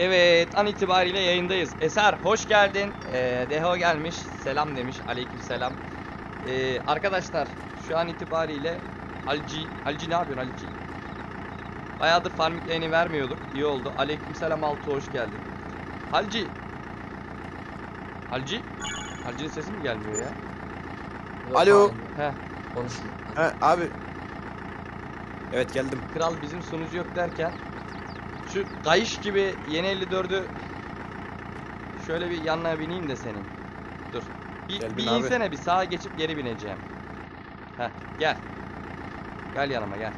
Evet an itibariyle yayındayız. Eser hoş geldin. Ee, Deho gelmiş. Selam demiş. Aleyküm selam. Ee, arkadaşlar şu an itibariyle Halci, Halci ne yapıyorsun Halci? Bayağıdır lane'i vermiyorduk. İyi oldu. Aleyküm selam Altı hoş geldin. Halci. Halci. Halci'nin sesi mi gelmiyor ya? Alo. Heh. Konuşmuyor. Ha, abi. Evet geldim. Kral bizim sunucu yok derken şu kayış gibi yeni 54'ü şöyle bir yanına bineyim de senin. Dur. Bir, Gel bir abi. insene bir sağa geçip geri bineceğim. Heh gel. Gel yanıma gel.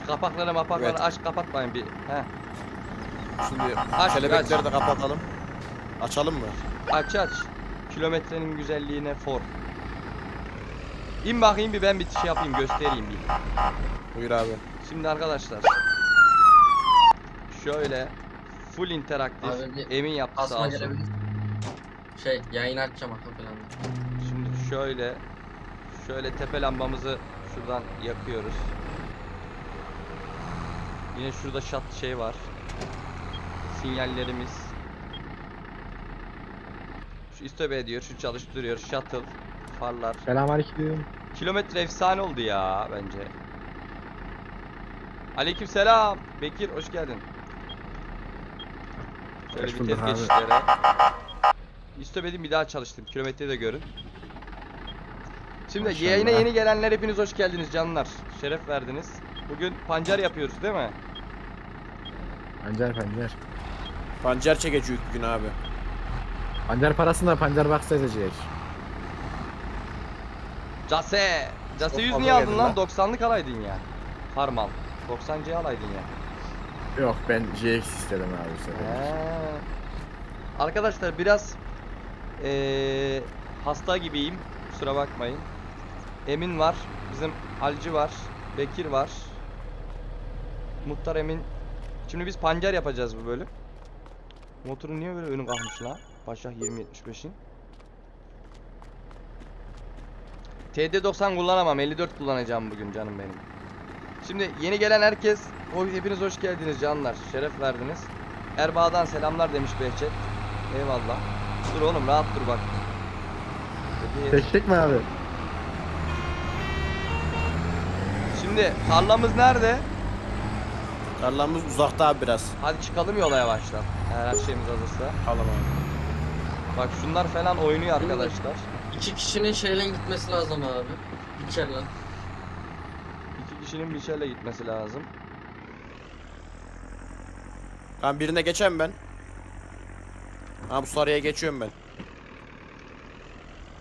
Şu kapakları mapakları Evet. aç kapatmayın bir. Heh. Şimdi Aç, kelebekleri de kapatalım. Açalım mı? Aç aç. Kilometrenin güzelliğine for. İn bakayım bir ben bir şey yapayım göstereyim bir. Buyur abi. Şimdi arkadaşlar şöyle full interaktif Abi bir Emin yaptı sağ Asma olsun. gelebilir. Şey yayın açacağım arka planda. Şimdi şöyle şöyle tepe lambamızı şuradan yakıyoruz. Yine şurada şat şey var. Sinyallerimiz. Şu istop diyor, şu çalıştırıyor, shuttle, farlar. Selamünaleyküm. Kilometre efsane oldu ya bence. Aleykümselam. Bekir hoş geldin. Şöyle Hoş bir test abi. geçişlere. İstop edin bir daha çalıştım. Kilometreyi de görün. Şimdi Maşallah. yayına yeni gelenler hepiniz hoş geldiniz canlar. Şeref verdiniz. Bugün pancar yapıyoruz değil mi? Pancar pancar. Pancar çekeceğiz bugün abi. Pancar parasını da pancar box'a edecek. Case. Case Çok 100 fazla niye aldın lan. 90'lık alaydın ya. Farmal. 90C alaydın ya. Yok ben GX istedim abi bu. Arkadaşlar biraz eee, hasta gibiyim. Kusura bakmayın. Emin var. Bizim Alcı var. Bekir var. Muhtar Emin. Şimdi biz pancar yapacağız bu bölüm. Motorun niye böyle önü kalkmış la? Başak 2075'in. TD90 kullanamam. 54 kullanacağım bugün canım benim. Şimdi yeni gelen herkes, hepiniz hoş geldiniz canlar. Şeref verdiniz. Erbaa'dan selamlar demiş Behçet. Eyvallah. Dur oğlum rahat dur bak. Teşvik mi abi? Şimdi tarlamız nerede? Tarlamız uzakta abi biraz. Hadi çıkalım yola yavaştan. Eğer her şeyimiz hazırsa. Tamam abi. Bak şunlar falan oynuyor arkadaşlar. İki kişinin şeyle gitmesi lazım abi. İçerle. Kişinin bir şeyle gitmesi lazım. Ben birine geçeyim ben. Ha bu sarıya geçiyorum ben.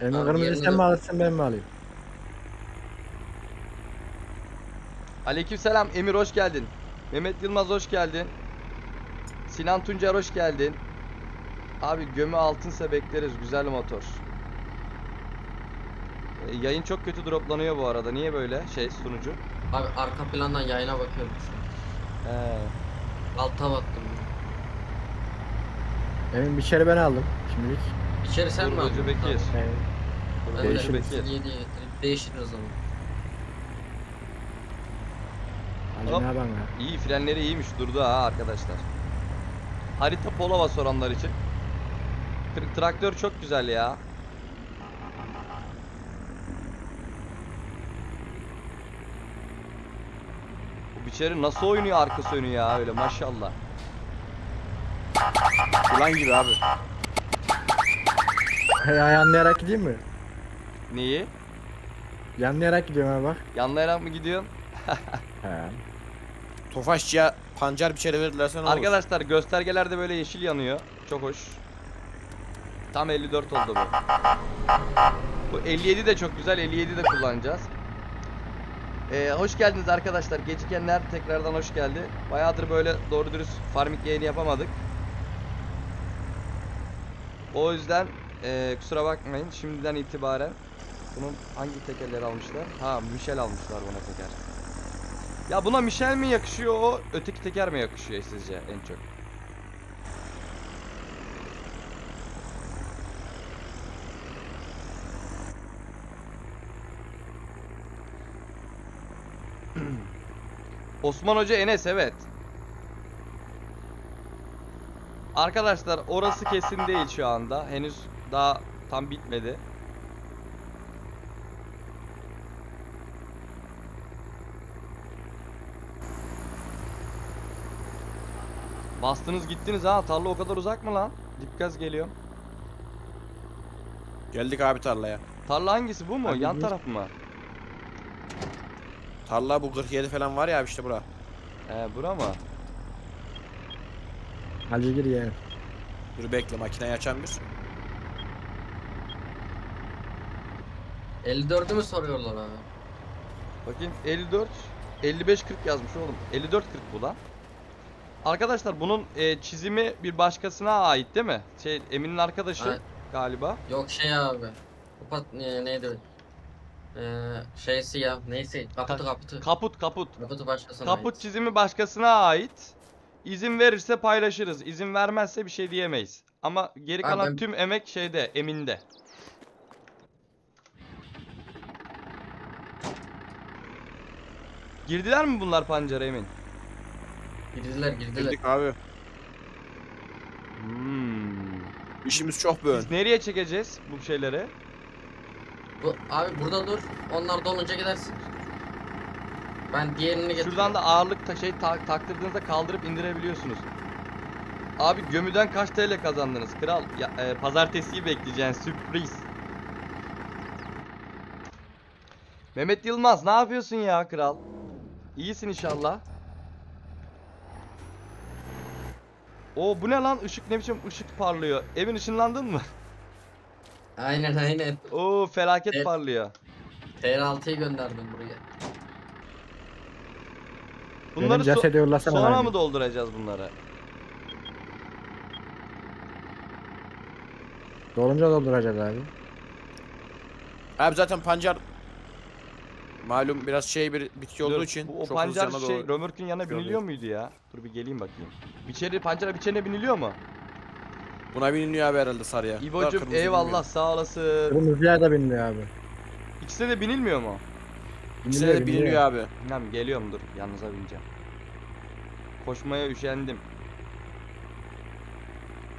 Elma Abi kırmızı yerine sen mi alırsın ben mi alayım? Aleykümselam Emir hoş geldin. Mehmet Yılmaz hoş geldin. Sinan Tuncer hoş geldin. Abi gömü altınsa bekleriz güzel motor. E, yayın çok kötü droplanıyor bu arada. Niye böyle şey sunucu? Abi arka plandan yayına bakıyorum şu an. He. Alta baktım. Benim bir kere ben aldım şimdilik. İçeri sen mi aldın? Turbocu Bekir. Ben Turbocu Değişir. de Bekir. 7'ye getirip değişir o zaman. Ali Hop. ne ya? İyi frenleri iyiymiş durdu ha arkadaşlar. Harita Polova soranlar için. Tr- traktör çok güzel ya. Biçeri nasıl oynuyor arkası önü ya öyle maşallah. Yılan gibi abi. Hey yanlayarak gideyim mi? Neyi? Yanlayarak gidiyorum abi bak. Yanlayarak mı gidiyorsun? He. Tofaşçıya pancar bir çere verirlerse ne olur? Arkadaşlar göstergelerde böyle yeşil yanıyor. Çok hoş. Tam 54 oldu bu. Bu 57 de çok güzel. 57 de kullanacağız. Ee, hoş geldiniz arkadaşlar. Gecikenler tekrardan hoş geldi. Bayağıdır böyle doğru dürüst farming yayını yapamadık. O yüzden ee, kusura bakmayın. Şimdiden itibaren bunun hangi tekerleri almışlar? Ha Michel almışlar buna teker. Ya buna Michel mi yakışıyor o öteki teker mi yakışıyor sizce en çok? Osman Hoca Enes evet. Arkadaşlar orası kesin değil şu anda. Henüz daha tam bitmedi. Bastınız gittiniz ha. Tarla o kadar uzak mı lan? Dip gaz geliyor. Geldik abi tarlaya. Tarla hangisi bu mu? Hadi Yan taraf mı? Tarla bu 47 falan var ya işte bura. He bura mı? Hacı gir yeğen. Dur bekle makineyi açan bir. 54'ü mü soruyorlar abi? Bakayım 54 55 40 yazmış oğlum. 54 40 bu lan. Arkadaşlar bunun e, çizimi bir başkasına ait değil mi? Şey Emin'in arkadaşı Ay- galiba. Yok şey abi. Kapat ne, neydi? Ee, şeysi ya neyse kaputu kaputu. Kaput kaput. Kaputu başkasına Kaput ait. çizimi başkasına ait. İzin verirse paylaşırız. İzin vermezse bir şey diyemeyiz. Ama geri Abi kalan ben- tüm emek şeyde, Emin'de. Girdiler mi bunlar pancara Emin? Girdiler girdiler. Geldik abi. Hmm. İşimiz çok bön. Biz nereye çekeceğiz bu şeyleri? Bu, abi burada dur. Onlar dolunca gidersin. Ben diğerini getireyim. Şuradan da ağırlık ta şey ta- taktırdığınızda kaldırıp indirebiliyorsunuz. Abi gömüden kaç TL kazandınız kral? Ya, e, pazartesiyi bekleyeceksin sürpriz. Mehmet Yılmaz ne yapıyorsun ya kral? İyisin inşallah. O bu ne lan ışık ne biçim ışık parlıyor. Evin ışınlandın mı? Aynen aynen. Oo felaket Evet. parlıyor. TR6'yı gönderdim buraya. Benim Bunları so- cesedi yollasana sonra mı dolduracağız bunları? Dolunca dolduracağız abi. Abi zaten pancar malum biraz şey bir bitki olduğu Dur, için bu, o çok hızlı pancar yana şey doğru- römorkün yanına biniliyor muydu ya? Dur bir geleyim bakayım. Biçeri pancara biçerine biniliyor mu? Buna biniliyor abi herhalde sarıya. İbo'cum eyvallah sağ olasın. Kırmızıya da binmiyor abi. İkisine de binilmiyor mu? İkisine de biniliyor abi. Bilmem geliyorum dur yanınıza bineceğim. Koşmaya üşendim.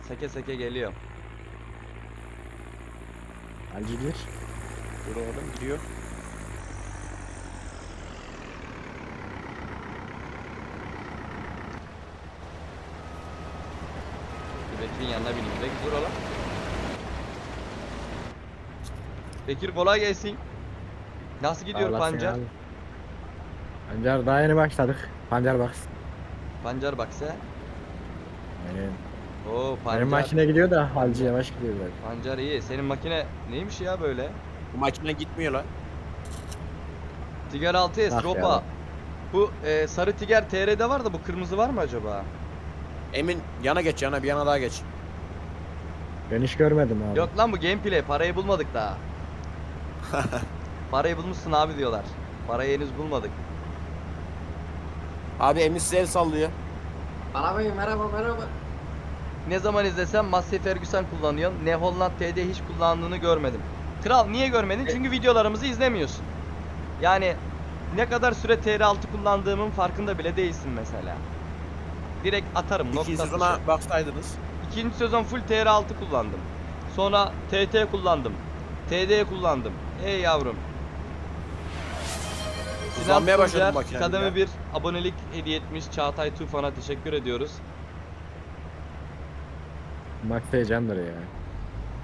Seke seke geliyor. Hacı gir. Dur oğlum gidiyor. Bekir'in yanına bineyim. Bekir dur oğlum. Bekir kolay gelsin. Nasıl gidiyor Sağ pancar? abi. Pancar daha yeni başladık. Pancar bak. Pancar bak sen. Aynen. Oo pancar. Benim makine gidiyor da halcı yavaş gidiyor böyle. Pancar iyi. Senin makine neymiş ya böyle? Bu makine gitmiyor lan. Tiger 6S Ah Ropa. ya. Bu e, sarı Tiger TR'de var da bu kırmızı var mı acaba? Emin yana geç yana bir yana daha geç. Ben hiç görmedim abi. Yok lan bu gameplay. Parayı bulmadık daha. Parayı bulmuşsun abi diyorlar. Parayı henüz bulmadık. Abi Emin size el sallıyor. Arabayı merhaba merhaba. Ne zaman izlesem Massey Ferguson kullanıyorsun. Ne Holland TD hiç kullandığını görmedim. Kral niye görmedin? Çünkü videolarımızı izlemiyorsun. Yani ne kadar süre TR6 kullandığımın farkında bile değilsin mesela. Direkt atarım nokta İkinci atışı. sezona baksaydınız. İkinci sezon full TR6 kullandım. Sonra TT kullandım. TD kullandım. Ey yavrum. Kullanmaya başladım Tuncer, makineyi kademe ya. bir abonelik hediye etmiş Çağatay Tufan'a teşekkür ediyoruz. Max heyecandır ya.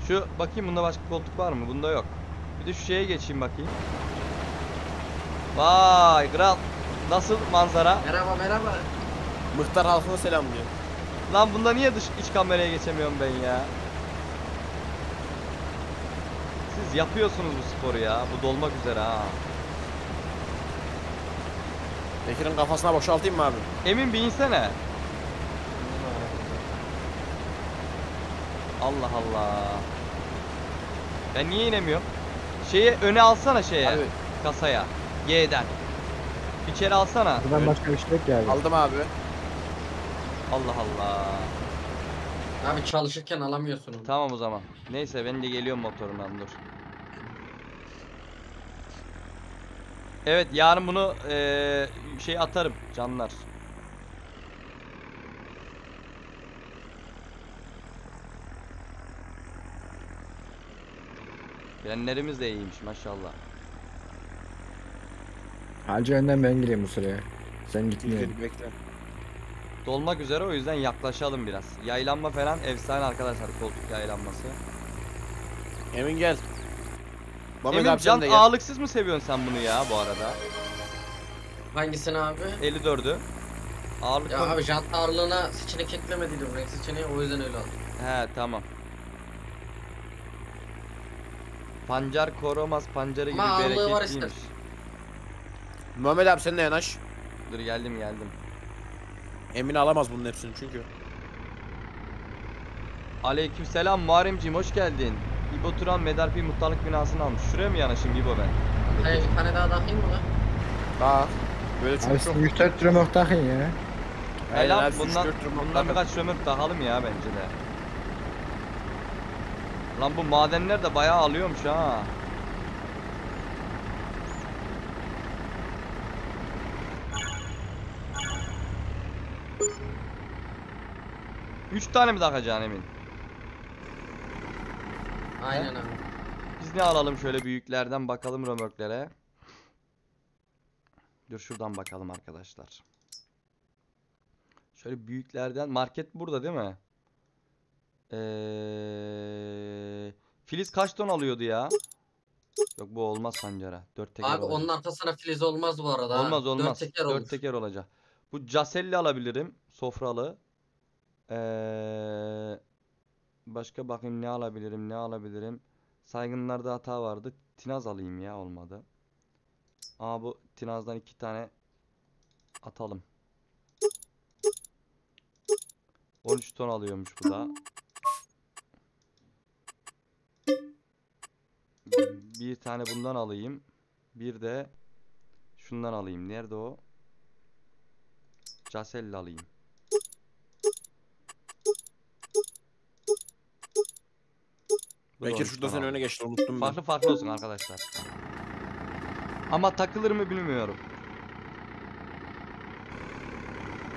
Şu bakayım bunda başka koltuk var mı? Bunda yok. Bir de şu şeye geçeyim bakayım. Vay kral. Nasıl manzara? Merhaba merhaba. Mıhtar halkını selamlıyor. Lan bunda niye dış iç kameraya geçemiyorum ben ya? Siz yapıyorsunuz bu sporu ya. Bu dolmak üzere ha. Bekir'in kafasına boşaltayım mı abi? Emin bir insene. Allah Allah. Ben niye inemiyorum? Şeye öne alsana şeye. Abi Kasaya. Y'den. İçeri alsana. Buradan başka bir şey yok aldım abi. Allah Allah. Abi çalışırken alamıyorsun onu. Tamam o zaman. Neyse ben de geliyorum motorumdan dur. Evet yarın bunu eee, şey atarım canlar. Frenlerimiz de iyiymiş maşallah. Hacı önden ben gireyim bu sıraya. Sen gitmiyorsun. Bekle. Dolmak üzere o yüzden yaklaşalım biraz. Yaylanma falan efsane arkadaşlar koltuk yaylanması. Emin gel. Mehmet Emin abi sen can de gel. ağırlıksız mı seviyorsun sen bunu ya bu arada? Hangisini abi? 54'ü. Ağırlık Ya abi jant ağırlığına seçenek eklemediydim renk seçeneği o yüzden öyle aldım. He tamam. Pancar koromaz pancarı gibi Ama ağırlığı var bereketliymiş. Mehmet abi sen de yanaş. Dur geldim geldim. Emin alamaz bunun hepsini çünkü. Aleykümselam Muharremciğim hoş geldin. İbo Turan Medarpi muhtarlık binasını almış. Şuraya mı yanaşayım İbo ben? Hayır bir tane daha dahil mi lan? Bak. Böyle çok Abi çok. siz 3-4 römork takın ya. Aynen Helal üç, bundan, bundan birkaç römök takalım ya bence de. Lan bu madenler de bayağı alıyormuş ha. Üç tane mi takacaksın Emin? Aynen abi. Biz ne alalım şöyle büyüklerden bakalım römörklere. Dur şuradan bakalım arkadaşlar. Şöyle büyüklerden market burada değil mi? Ee, Filiz kaç ton alıyordu ya? Yok bu olmaz pancara. 4 teker Abi olacak. onun arkasına filiz olmaz bu arada. ha. Olmaz olmaz. Dört teker olur. teker olacak. Bu Caselli alabilirim. Sofralı. Ee, başka bakayım ne alabilirim ne alabilirim. Saygınlarda hata vardı. Tinaz alayım ya olmadı. Ama bu Tinaz'dan iki tane atalım. 13 ton alıyormuş bu da. Bir tane bundan alayım. Bir de şundan alayım. Nerede o? Caselli alayım. Bekir 13 şurada sen öne geçti unuttum ben. Farklı farklı olsun arkadaşlar. Ama takılır mı bilmiyorum.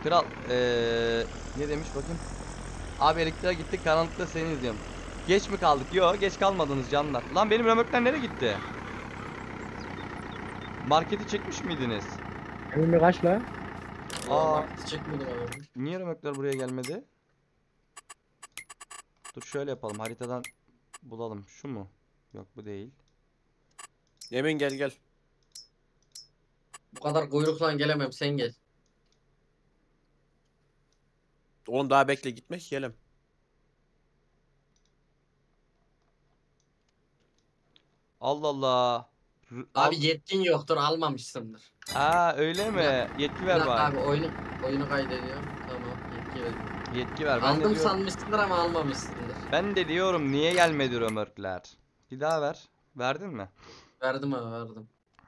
Kral eee ne demiş bakayım. Abi elektriğe gittik karanlıkta seni izliyorum. Geç mi kaldık? Yok geç kalmadınız canlar. Lan benim römörkler nereye gitti? Marketi çekmiş miydiniz? Emin bir kaç la? Aa. Çekmedim abi. Niye römörkler buraya gelmedi? Dur şöyle yapalım haritadan bulalım. Şu mu? Yok bu değil. Emin gel gel. Bu kadar kuyrukla gelemem sen gel. Oğlum daha bekle gitmek gelim. Allah Allah. R- Abi al- yetkin yoktur almamışsındır. Aa öyle mi? Yetki ver dakika bari. abi oyunu oyunu kaydediyorum. Tamam yetki veriyorum. Yetki ver. Ben de, Aldım diyorum, sanmışsındır ama almamışsındır. Ben de diyorum niye gelmedi römörkler? Bir daha ver. Verdin mi? Verdim abi verdim.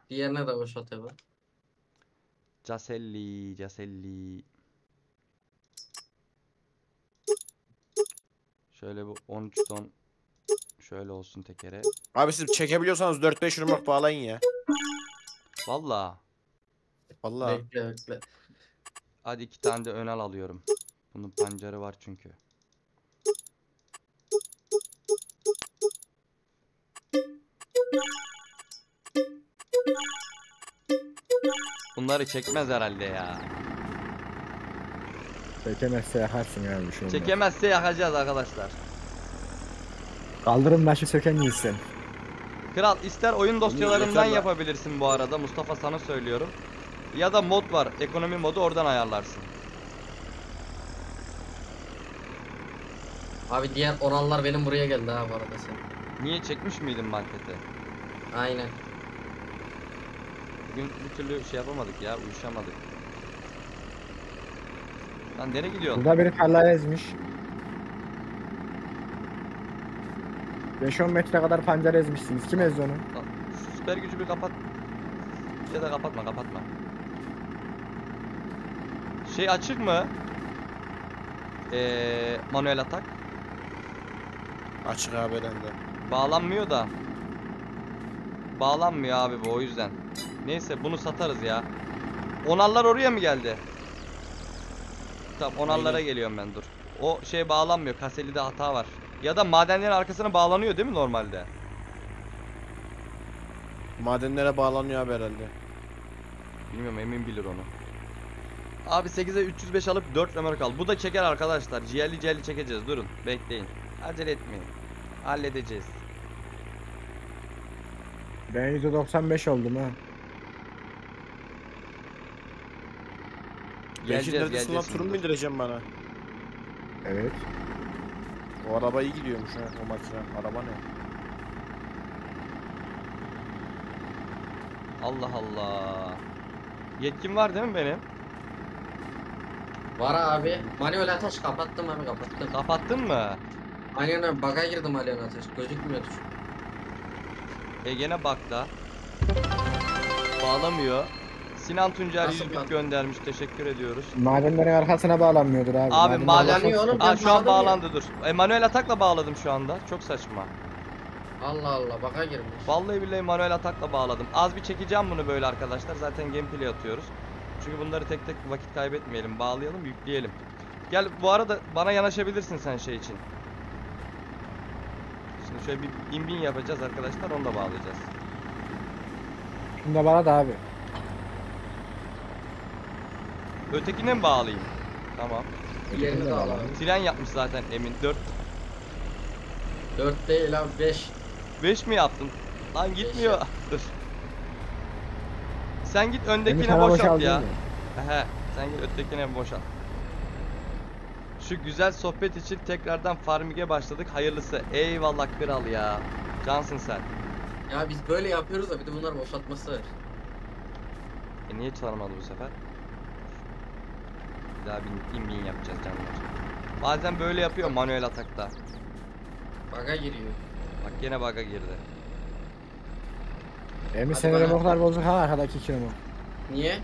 Diğerine de boşalt abi. Caselli, Caselli. Şöyle bu 13 ton şöyle olsun tekere. Abi siz çekebiliyorsanız 4-5 yumruk bağlayın ya. Valla. Bekle bekle. Hadi iki tane de önal alıyorum. Bunun pancarı var çünkü. Bunları çekmez herhalde ya. Çekemezse yakarsın ya bir şey olmaz. Çekemezse yakacağız arkadaşlar. Kaldırım başı söken iyisin. Kral ister oyun dosyalarından yapabilirsin bu arada Mustafa sana söylüyorum. Ya da mod var ekonomi modu oradan ayarlarsın. Abi diğer orallar benim buraya geldi ha bu arada sen. Niye çekmiş miydin markete? Aynen. Bugün bir türlü şey yapamadık ya uyuşamadık. Lan nereye gidiyorsun? Burada biri tarlaya ezmiş. 5-10 metre kadar pancar ezmişsiniz. Kim ezdi onu? Lan, şu süper gücü bir kapat. Ya da kapatma kapatma. Şey açık mı? Ee, manuel atak. Açık abi de. Bağlanmıyor da. Bağlanmıyor abi bu o yüzden. Neyse bunu satarız ya. Onallar oraya mı geldi? Tamam onallara Aynen. geliyorum ben dur. O şey bağlanmıyor. Kaseli'de hata var. Ya da madenlerin arkasına bağlanıyor değil mi normalde? Madenlere bağlanıyor abi herhalde. Bilmiyorum emin bilir onu. Abi 8'e 305 alıp 4 römork al. Bu da çeker arkadaşlar. Ciğerli ciğerli çekeceğiz. Durun. Bekleyin. Acele etmeyin. Halledeceğiz. Ben %95 oldum ha. Geleceğiz neredesin lan geleceğiz. turun şimdi. bindireceğim bana. Evet. O araba iyi gidiyormuş ha o makine. Araba ne? Allah Allah. Yetkim var değil mi benim? Var abi. Manuel ateş kapattım abi kapattım. Kapattın mı? Aynen abi baga girdim manuel ateş. Gözükmüyordu. E gene bakta. Bağlamıyor. Sinan Tuncer Nasıl 100 bit göndermiş. Teşekkür ediyoruz. Madenlerin arkasına bağlanmıyordur abi. Abi Madenlerin maden- Bağlanıyor oğlum. Aa ben şu an bağladım ya. bağlandı dur. E, manuel atakla bağladım şu anda. Çok saçma. Allah Allah baga girmiş. Vallahi billahi manuel atakla bağladım. Az bir çekeceğim bunu böyle arkadaşlar. Zaten gameplay atıyoruz. Çünkü bunları tek tek vakit kaybetmeyelim. Bağlayalım, yükleyelim. Gel bu arada bana yanaşabilirsin sen şey için. Şimdi şöyle bir bin bin yapacağız arkadaşlar. Onu da bağlayacağız. Şunu da bana da abi. Ötekine mi bağlayayım? Tamam. Yerini de. Tren yapmış zaten Emin. 4 4 değil abi 5. 5 mi yaptın? Lan gitmiyor. Dur. Sen git öndekine boşalt ya. He, sen git ötekine boşalt. Şu güzel sohbet için tekrardan farmige başladık. Hayırlısı. Eyvallah kral ya. Cansın sen. Ya biz böyle yapıyoruz da bir de bunlar boşaltması var. E niye tanımadı bu sefer? Bir daha bin, bin bin yapacağız canlar. Bazen böyle yapıyor manuel atakta. Baga giriyor. Bak gene bug'a girdi. Emin Hadi senin bana. remorklar bozuk ha arkadaki iki. Niye?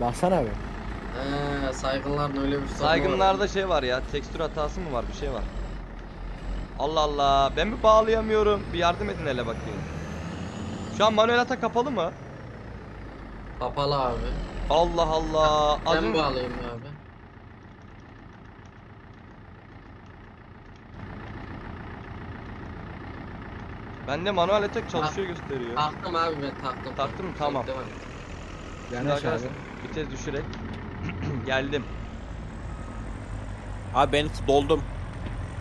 Baksana abi. Eee saygınların öyle bir sorunu var. Saygınlarda şey var ya, tekstür hatası mı var? Bir şey var. Allah Allah, ben mi bağlayamıyorum? Bir yardım edin hele bakayım. Şu an manuel atak kapalı mı? Kapalı abi. Allah Allah. Ben önce- bağlayayım abi. Bende manuel atak çalışıyor gösteriyor. Taktım abi ben taktım. Taktın mı? Tamam. Devam et. Şimdi arkadaşlar vites düşürerek geldim. Abi ben doldum.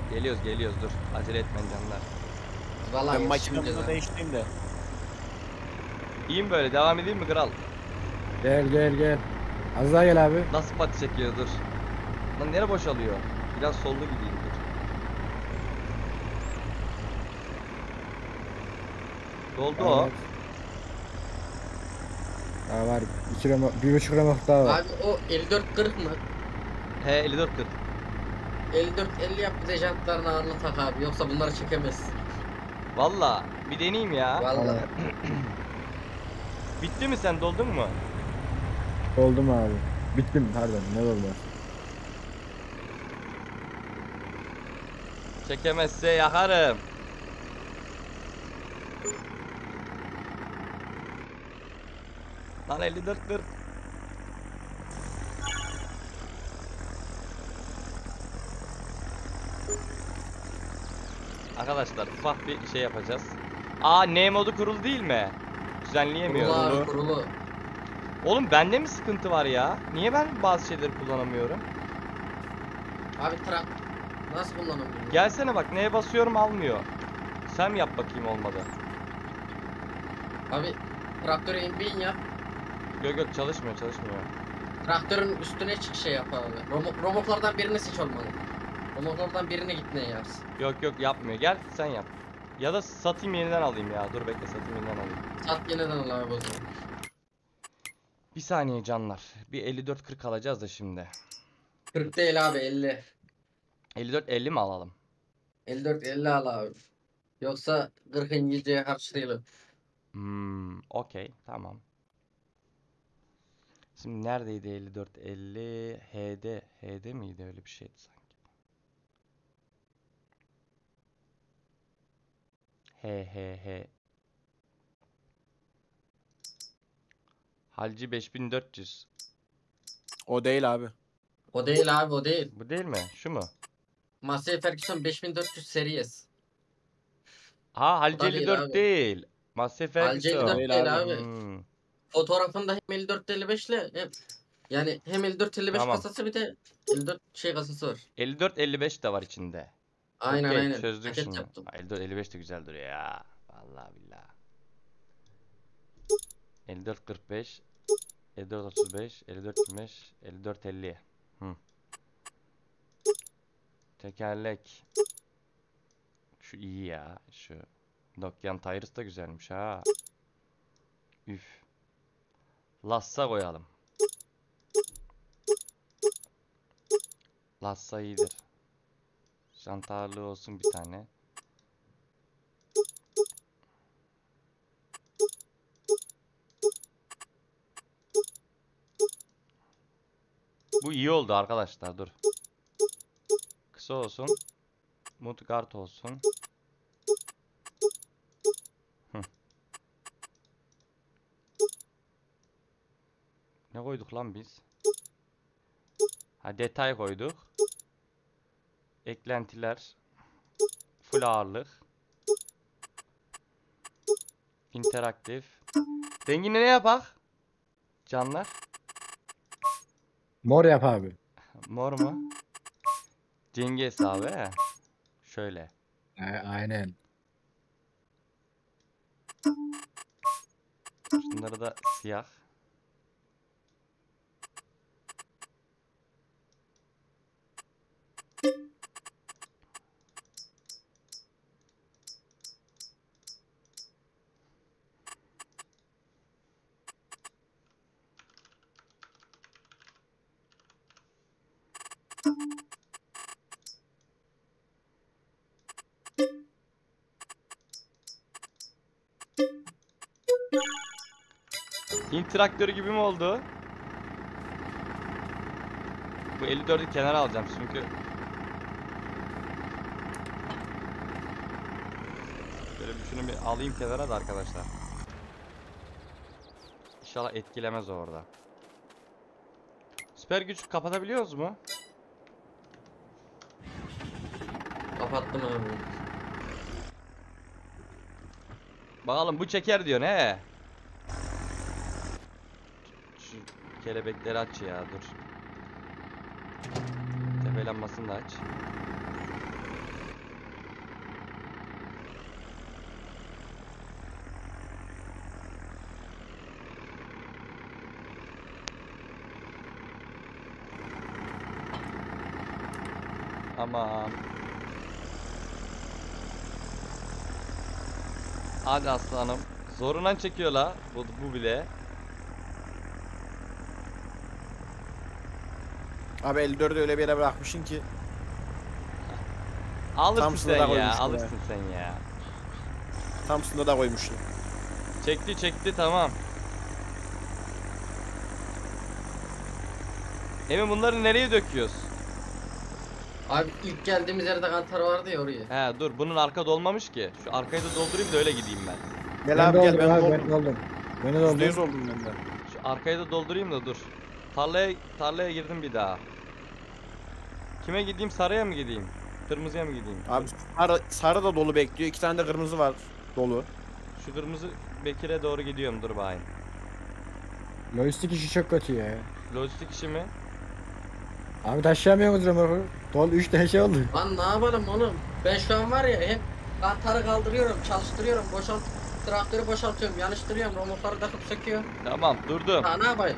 Geliyoruz geliyoruz dur. Acele etmeyin canlar. Vallahi Ben makinamı değiştireyim de. İyiyim böyle devam edeyim mi kral? Gel gel gel. Az daha gel abi. Nasıl pati çekiyor dur. Lan nere boşalıyor? Biraz sollu gideyim dur. Doldu o. Evet. Daha var. İki remork, bir buçuk remork daha var. Abi o 54 40 mı? He 54 40. 54 50 yap bir de jantların ağırını tak abi yoksa bunları çekemezsin. Valla bir deneyeyim ya. Vallahi. Bitti mi sen doldun mu? Oldum abi. Bittim pardon ne oldu? Çekemezse yakarım. Lan 54 40. Arkadaşlar ufak bir şey yapacağız. Aa N modu kurulu değil mi? Kurulu Düzenleyemiyorum. abi kurulu. Oğlum bende mi sıkıntı var ya? Niye ben bazı şeyleri kullanamıyorum? Abi trak nasıl kullanabilirim? Gelsene bak neye basıyorum almıyor. Sen yap bakayım olmadı. Abi traktöre in bin yap. Yok yok çalışmıyor çalışmıyor. Traktörün üstüne çık şey yap abi. Romo romoklardan birini seç olmalı. Romoklardan birini git ne yersin. Yok yok yapmıyor. Gel sen yap. Ya da satayım yeniden alayım ya. Dur bekle satayım yeniden alayım. Sat yeniden al abi o zaman. Bir saniye canlar. Bir 54-40 alacağız da şimdi. 40 değil abi 50. 54-50 mi alalım? 54 50 al abi. Yoksa 40 İngilizceye karşı değilim. Hmm, okey tamam. Şimdi neredeydi 54-50? H'de. H'de miydi öyle bir şeydi sanki. H H H. Halci 5400. O değil abi. O değil abi o değil. Bu değil mi? Şu mu? Massey Ferguson 5400 series. Ha Halci değil 54 abi. değil. Massey Ferguson. 54 Öyle değil abi. Hmm. Fotoğrafında hem 54 55 ile hem yani hem 54 55 Tamam. kasası bir de 54 şey kasası var. 54 55 de var içinde. Aynen Okey, aynen. Çözdük Paket şimdi. yaptım. 54 55 de güzel duruyor ya. Vallahi billahi. 54 45 54 35 54 25 54 50. Hı. Tekerlek. Şu iyi ya. Şu Nokian Tyrus da güzelmiş ha. Üf. Lassa koyalım. Lassa iyidir. Jant ağırlığı olsun bir tane. Bu iyi oldu arkadaşlar dur. Kısa olsun. Mudguard olsun. Ne koyduk lan biz? Ha detay koyduk. Eklentiler. Full ağırlık. interaktif. Rengini ne yapak? Canlar. Mor yap abi. Mor mu? Cengiz he. Şöyle. A- aynen. Şunları da siyah. Traktörü gibi mi oldu? Bu 54'ü kenara alacağım çünkü Böyle bir şunu bir alayım kenara da arkadaşlar. İnşallah etkilemez o orada. Süper güç kapatabiliyoruz mu? Kapattım abi. Bakalım bu çeker diyor ne? Şu kelebekleri aç ya dur. Tepelenmasını da aç. Aman. Hadi aslanım. Zorundan çekiyor la. Bu, bu bile. Abi 54'ü öyle bir yere bırakmışsın ki. Alırsın Tam sen ya. koymuşlar ya. Alırsın sen ya. Tam sınırda koymuşsun. Çekti çekti tamam. Emin bunları nereye döküyoruz? Abi ilk geldiğimiz yerde kantar vardı ya oraya. He dur bunun arka dolmamış ki. Şu arkayı da doldurayım da öyle gideyim ben. Gel Ben abi gel ben abi, doldum. ben doldum. Beni %100 doldum. oldum ben de. Şu arkayı da doldurayım da dur. Tarlaya tarlaya girdim bir daha. Kime gideyim? Sarıya mı gideyim? Kırmızıya mı gideyim? Abi sarı, sarı da dolu bekliyor. İki tane de kırmızı var dolu. Şu kırmızı Bekir'e doğru gidiyorum dur bakayım. Lojistik işi çok kötü ya. Lojistik işi mi? Abi taşıyamıyoruz remorku. Dol 3 tane şey oldu. Lan ne yapalım oğlum? Ben şu an var ya hem kantarı kaldırıyorum, çalıştırıyorum, boşalt traktörü boşaltıyorum, yanıştırıyorum, romotları takıp söküyor. Tamam durdum. Ha ne yapayım?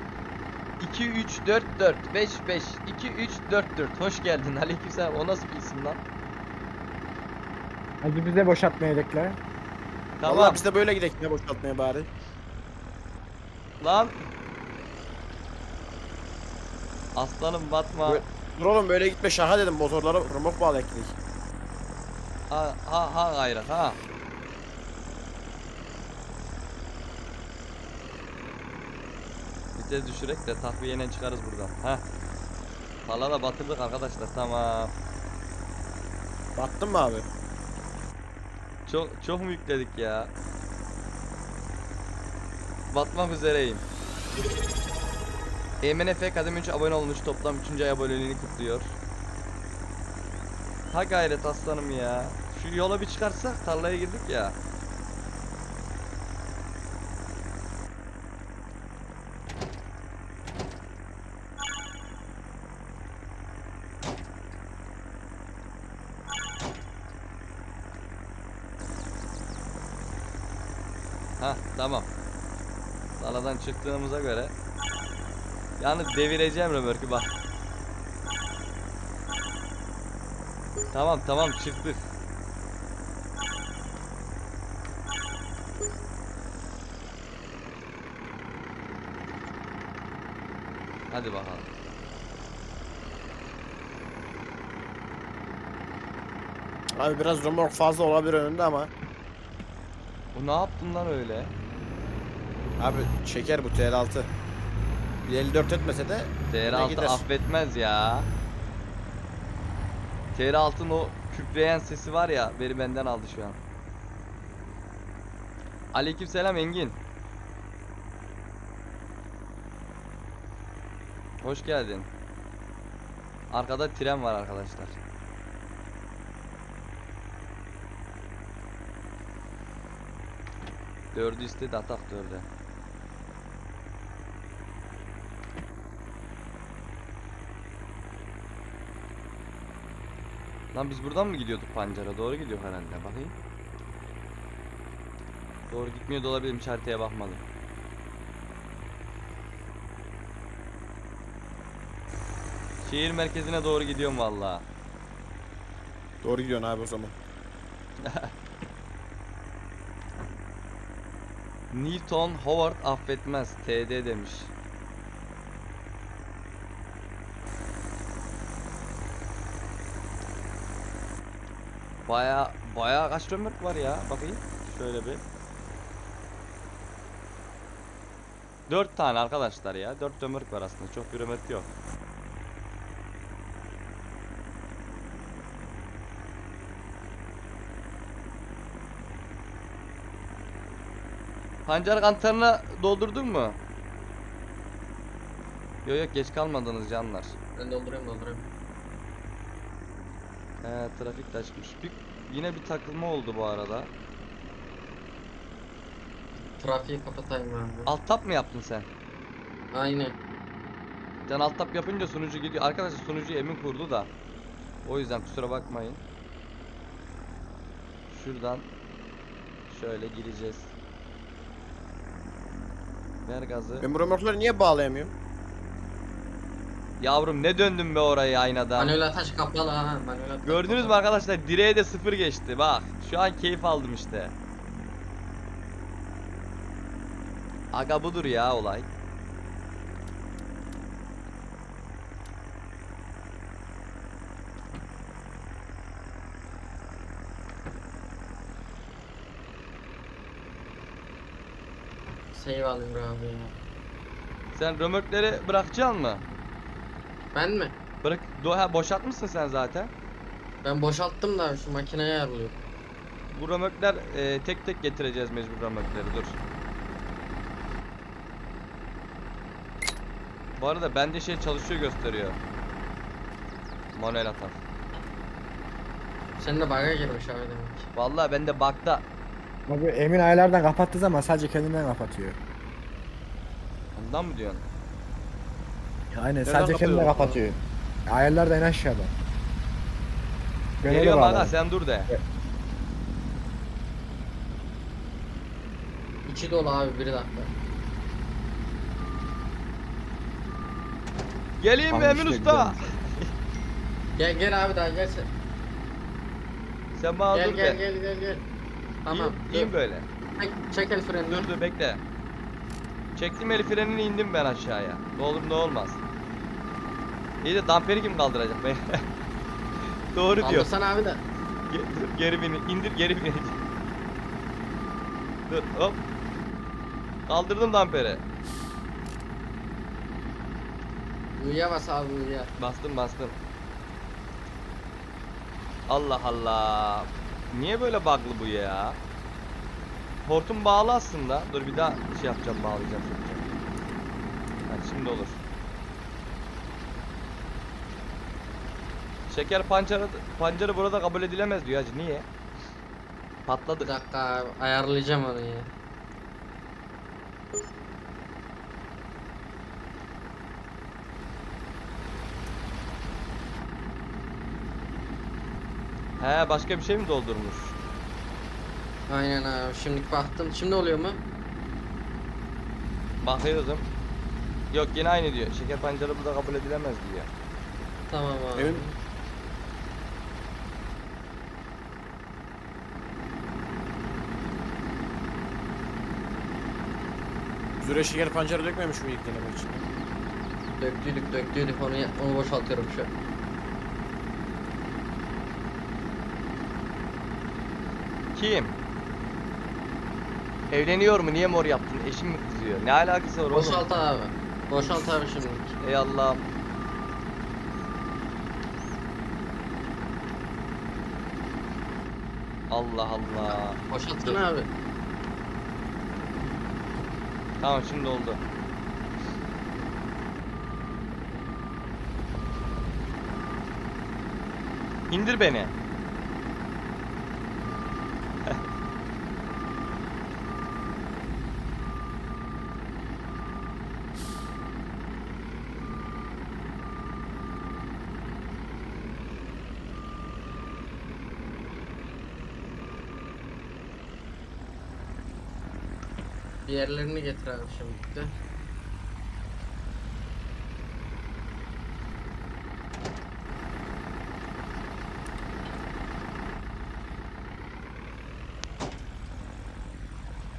2 3 4 4 5 5 2 3 4 4 Hoş geldin. Aleykümselam. O nasıl bir isim lan? Hadi bize boşaltmayacaklar. Tamam. Vallahi biz de böyle gidelim ne boşaltmaya bari. Lan. Aslanım batma. Böyle- Dur oğlum böyle gitme şaka dedim motorlara remok bağlı ekledik. Ha ha ha gayret ha. Vites düşürek de takviyeyle çıkarız buradan. Ha. Tarlada batırdık arkadaşlar. Tamam. Battın mı abi? Çok çok mu yükledik ya? Batmak üzereyim. EMNF kadem 3 abone olmuş. Toplam 3. ay aboneliğini kutluyor. Ha gayret aslanım ya. Şu yola bir çıkarsak tarlaya girdik ya. Ha tamam. Daladan çıktığımıza göre. Yalnız devireceğim römörkü bak. Tamam tamam çıktık. Hadi bakalım. Abi biraz remork fazla olabilir önünde ama. Bu ne yaptın lan öyle? Abi çeker bu TL6. Bir 54 etmese de yine TR6 gider. affetmez ya. TR6'ın o kükreyen sesi var ya beni benden aldı şu an. Aleykümselam Engin. Hoş geldin. Arkada tren var arkadaşlar. Dördü istedi atak dörde. Lan biz buradan mı gidiyorduk pancara? Doğru gidiyor herhalde. Bakayım. Doğru gitmiyor da olabilirim. Haritaya bakmadım. Şehir merkezine doğru gidiyorum valla. Doğru gidiyorsun abi o zaman. Newton Howard affetmez. TD demiş. Baya baya kaç römork var ya? Bakayım. Şöyle bir. Dört tane arkadaşlar ya. Dört römork var aslında. Çok bir yok. Pancar kantarına doldurdun mu? Yok yok geç kalmadınız canlar. Ben doldurayım doldurayım. He trafik taşmış. Bir, yine bir takılma oldu bu arada. Trafiği kapatayım abi. Alt tap mı yaptın sen? Aynen. Sen alt tap yapınca sunucu gidiyor. Arkadaşlar sunucuyu Emin kurdu da. O yüzden kusura bakmayın. Şuradan şöyle gireceğiz. Ver gazı. Ben bu remorkları niye bağlayamıyorum? Yavrum ne döndün be orayı aynadan. Manuel ataş kapalı ha. Manuel Gördünüz mü kapalı. arkadaşlar direğe de sıfır geçti bak. Şu an keyif aldım işte. Aga budur ya olay. Save alayım abi. Sen römörkleri bırakacaksın mı? Ben mi? Bırak, do ha, boşaltmışsın sen zaten. Ben boşalttım da şu makineye ayarlıyor. Bu römörkler e, tek tek getireceğiz mecbur römörkleri dur. Bu arada bende şey çalışıyor gösteriyor. Manuel atar. Senin de bug'a girmiş abi demek. Vallahi bende bug'da. Abi Emin aylardan kapattığı zaman sadece kendinden kapatıyor. Ondan mı diyorsun? Aynen sadece kendinden kapatıyor? kapatıyor. Ayarlar da en aşağıda. Geliyorum aga bağladım. sen dur de. İçi dolu abi bir dakika. Geleyim mi Tamam Emin işte, Usta? Gel gel abi daha gel sen. Sen bana Gel dur gel de. gel gel gel. Tamam. İyiyim, iyiyim dur. böyle. Çek, çek el frenini. Dur dur bekle. Çektim el frenini indim ben aşağıya. Ne olur ne olmaz. İyi de damperi kim kaldıracak be? Doğru diyor. Kaldırsana abi de. Ge- dur, geri beni indir geri beni. dur hop. Kaldırdım damperi. Uyuya bas abi uyuya. Bastım bastım. Allah Allah. Niye böyle bug'lı bu ya? Hortum bağlı aslında. Dur bir daha şey yapacağım bağlayacağım. Ha, şimdi olur. Şeker pancarı, pancarı burada kabul edilemez diyor hacı. Niye? Bir Patladık. dakika abi ayarlayacağım onu ya. He başka bir şey mi doldurmuş? Aynen abi şimdi baktım. Şimdi oluyor mu? Bakıyordum. Yok yine aynı diyor. Şeker pancarı burada kabul edilemez diyor. Tamam abi. Emin- Züre şeker pancarı dökmemiş mi ilk denemek için? Döktüydük döktüydük onu, onu boşaltıyorum şu an. Kim? Evleniyor mu? Niye mor yaptın? Eşim mi kızıyor? Ne alakası var oğlum? Boşalt abi. Boşalt abi şimdi. Ey Allah'ım. Allah Allah. Boşaltsın abi. Tamam şimdi oldu. İndir beni. Bir yerlerini getir abi şimdi.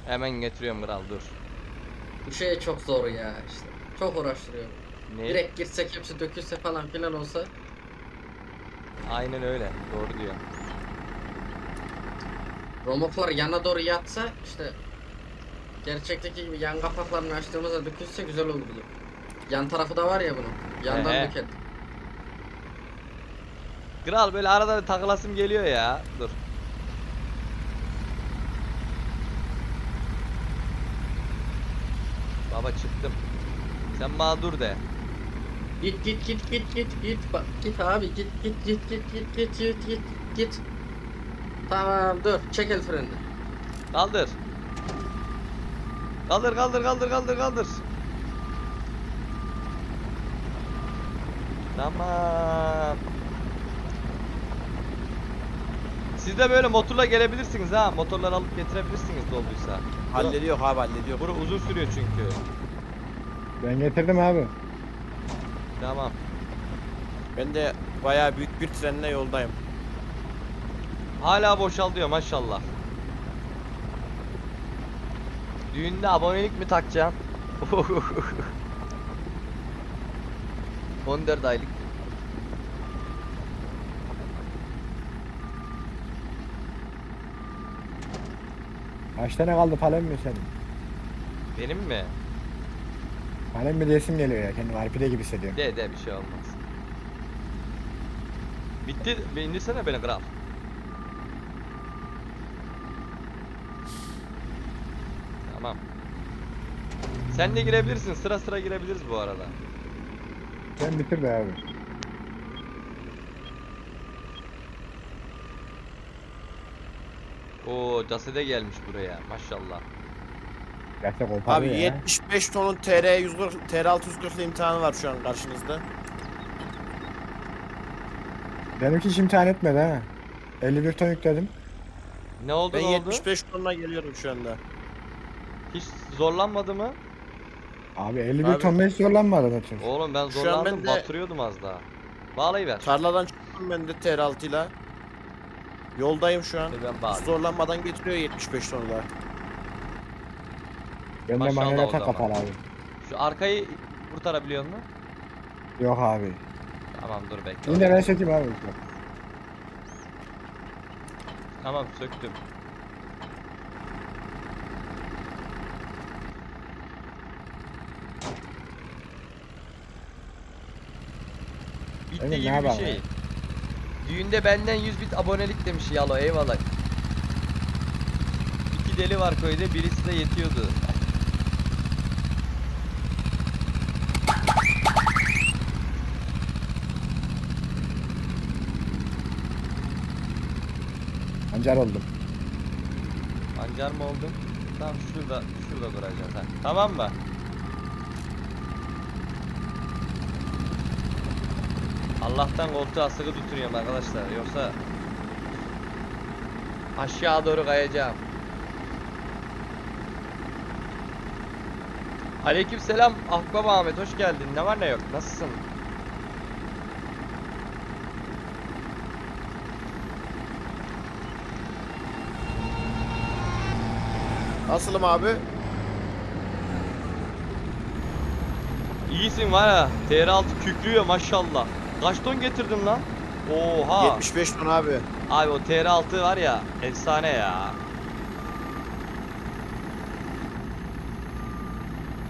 Hemen getiriyorum kral dur. Bu şey çok zor ya işte. Çok uğraştırıyor. Ne? Direkt girsek hepsi dökülse falan filan olsa. Aynen öyle. Doğru diyor. Romoklar yana doğru yatsa işte gerçekteki gibi yan kapaklarını açtığımızda dökülse güzel olurdu. Yan tarafı da var ya bunun. Yandan Ehe. dökelim. Kral böyle arada bir takılasım geliyor ya. Dur. Baba çıktım. Sen bana dur de. Git git git git git git bak git abi git git git git git git git git git. Tamam dur çek el freni. Kaldır. Kaldır kaldır kaldır kaldır kaldır. Tamam. Siz de böyle motorla gelebilirsiniz ha. Motorlar alıp getirebilirsiniz dolduysa. Hallediyor abi hallediyor. Bura uzun sürüyor çünkü. Ben getirdim abi. Tamam. Ben de bayağı büyük bir trenle yoldayım. Hala boşaltıyor maşallah. Düğünde abonelik mi takacaksın? 14 aylık. Kaç tane kaldı falem mi senin? Benim mi? Falem mi diyesim geliyor ya. Kendimi harpide gibi hissediyorum. De de bir şey olmaz. Bitti. Bir indirsene beni kral. Tamam. Sen de girebilirsin. Sıra sıra girebiliriz bu arada. Sen bitir be abi. Oo, Casede gelmiş buraya. Maşallah. Gerçek kopardı Abi ya. 75 tonun TR 140 TR 640 imtihanı var şu an karşınızda. Benimki hiç imtihan etmedi ha. 51 ton yükledim. Ne oldu Ben ne oldu? 75 tonuna geliyorum şu anda. Zorlanmadı mı? Abi 51 Abi- tonda hiç zorlanmadı zaten. Oğlum ben Şu an zorlandım. ben de- Batırıyordum az daha. Bağlayıver. Tarladan çıktım ben de TR 6 ile. Yoldayım şu an. Ben Hiç bağlayayım. zorlanmadan getiriyor 75 tonu da. Bende Maşallah o maneviyata zaman. kapalı abi. Şu arkayı kurtarabiliyor musun? Yok abi. Tamam dur bekle. Yine ben sökeyim abi. Tamam söktüm. Bitti ne gibi bir şey. ya? Düğünde benden 100 bit abonelik demiş Yalo eyvallah. İki deli var köyde birisi de yetiyordu. Pancar oldum. Pancar mı oldun? Tamam şurada şurada duracağız ha. Tamam mı? Allah'tan koltuğa sıkı tutunuyorum arkadaşlar. Yoksa aşağı doğru kayacağım. Aleykümselam Akbaba Ahmet hoş geldin. Ne var ne yok? Nasılsın? Nasılım abi? İyisin var ya. TR6 kükrüyor maşallah. Kaç ton getirdin lan? Oha. 75 ton abi. Abi o TR6 var ya efsane ya.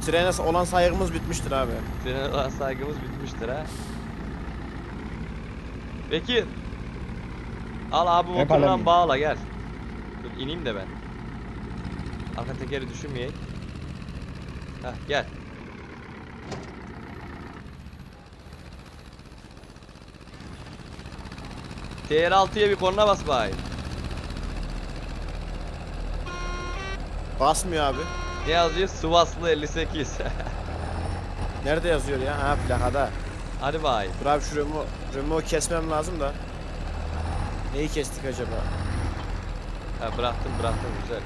Trene olan saygımız bitmiştir abi. Senin olan saygımız bitmiştir ha. Peki. Al abi motorundan bağla gel. Dur ineyim de ben. Arka tekeri düşünmeyek. Heh gel. TR6'ya bir korna bas bakayım. Basmıyor abi. Ne yazıyor? Sivaslı 58. Nerede yazıyor ya? Ha plakada. Hadi bakayım. Dur abi şu remo, remo kesmem lazım da. Neyi kestik acaba? Ha, bıraktım bıraktım güzel.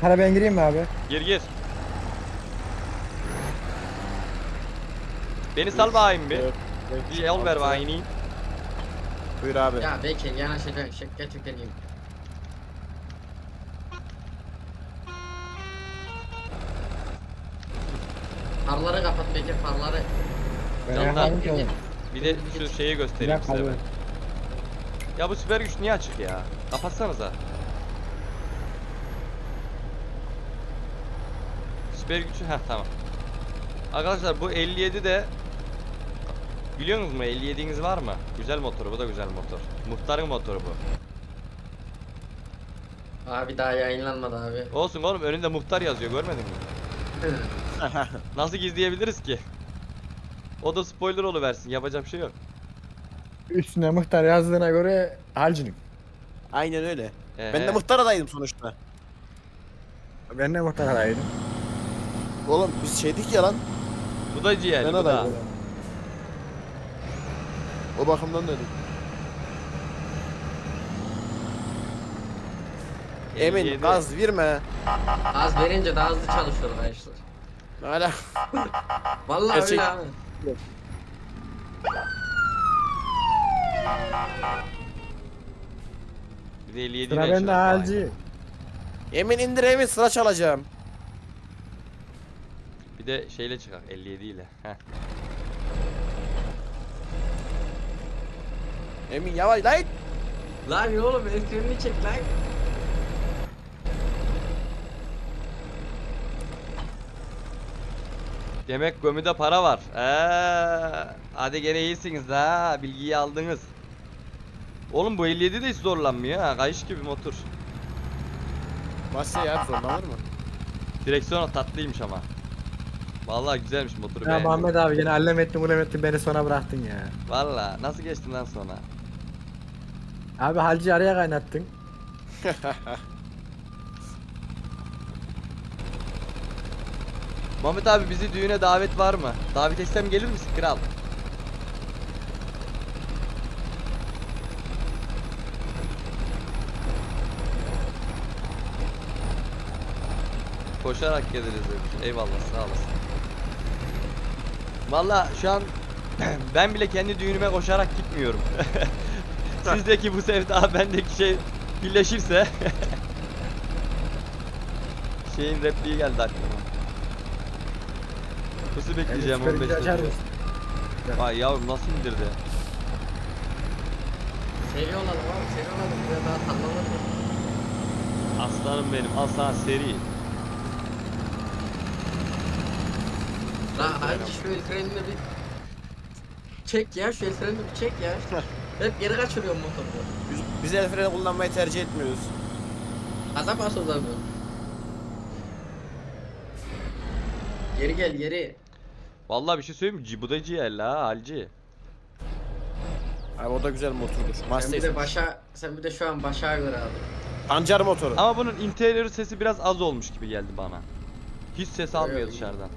Para ben gireyim mi abi? Gir gir. Beni sal bakayım bir. Evet. Bir yol ver bana ineyim. Buyur abi. Ya Bekir yanaşacak şekle tükeniyorum. Farları kapat Bekir farları. Canlar. Bir de şu şeyi göstereyim size ben. Ya bu süper güç niye açık ya? Kapatsanıza. Süper gücü ha tamam. Arkadaşlar bu 57 de Biliyor musunuz mu 57'iniz var mı? Güzel motor bu da güzel motor. Muhtarın motoru bu. Abi daha yayınlanmadı abi. Olsun oğlum önünde muhtar yazıyor görmedin mi? Nasıl gizleyebiliriz ki? O da spoiler oluversin yapacak bir şey yok. Üstüne muhtar yazdığına göre halcinim. Aynen öyle. Ee, Ben de muhtar adaydım sonuçta. Ben de muhtar adaydım. Oğlum biz şeydik ya lan. Bu da ciğer ben bu da. adaydım. O bakımdan dedim. Emin 57. gaz verme. Az verince daha hızlı çalışıyor arkadaşlar. Hala. Vallahi Gerçek- öyle abi. Bir de 57 Sıra ile bende halci. Emin indir Emin sıra çalacağım. Bir de şeyle çıkar 57 ile. Heh. Emin yavaş lan. Lan oğlum frenini çek lan. Demek gömüde para var. Ee, hadi gene iyisiniz ha. Bilgiyi aldınız. Oğlum bu 57 de hiç zorlanmıyor ha. Kayış gibi motor. Masya ya zorlanır mı? Direksiyonu tatlıymış ama. Vallahi güzelmiş motoru Ya beğendim. Muhammed abi yine allem ettin ulem ettin beni sona bıraktın ya. Vallahi nasıl geçtin lan sonra? Abi halci araya kaynattın. Muhammed abi bizi düğüne davet var mı? Davet etsem gelir misin kral? Koşarak geliriz demiş. Eyvallah sağ olasın. Valla şu an ben bile kendi düğünüme koşarak gitmiyorum. Sizdeki bu sevda bendeki şey birleşirse şeyin repliği geldi aklıma. Nasıl bekleyeceğim Süper 15 gücü açar dakika? Vay yavrum nasıl indirdi? Seri olalım abi seri olalım. Biraz daha sallanır mı? Aslanım benim al sana seri. Lan hadi şu el frenini bir çek ya şu el frenini bir çek ya. Hep geri kaçırıyorum motoru. Biz, biz el freni kullanmayı tercih etmiyoruz. Gaza bas o zaman. Geri gel geri. Vallahi bir şey söyleyeyim mi? Bu da ciğer la halci. Abi o da güzel motordur. Sen bir de başa sen bir de şu an başa göre abi. Pancar motoru. Ama bunun interior sesi biraz az olmuş gibi geldi bana. Hiç ses almıyor Evet. dışarıdan.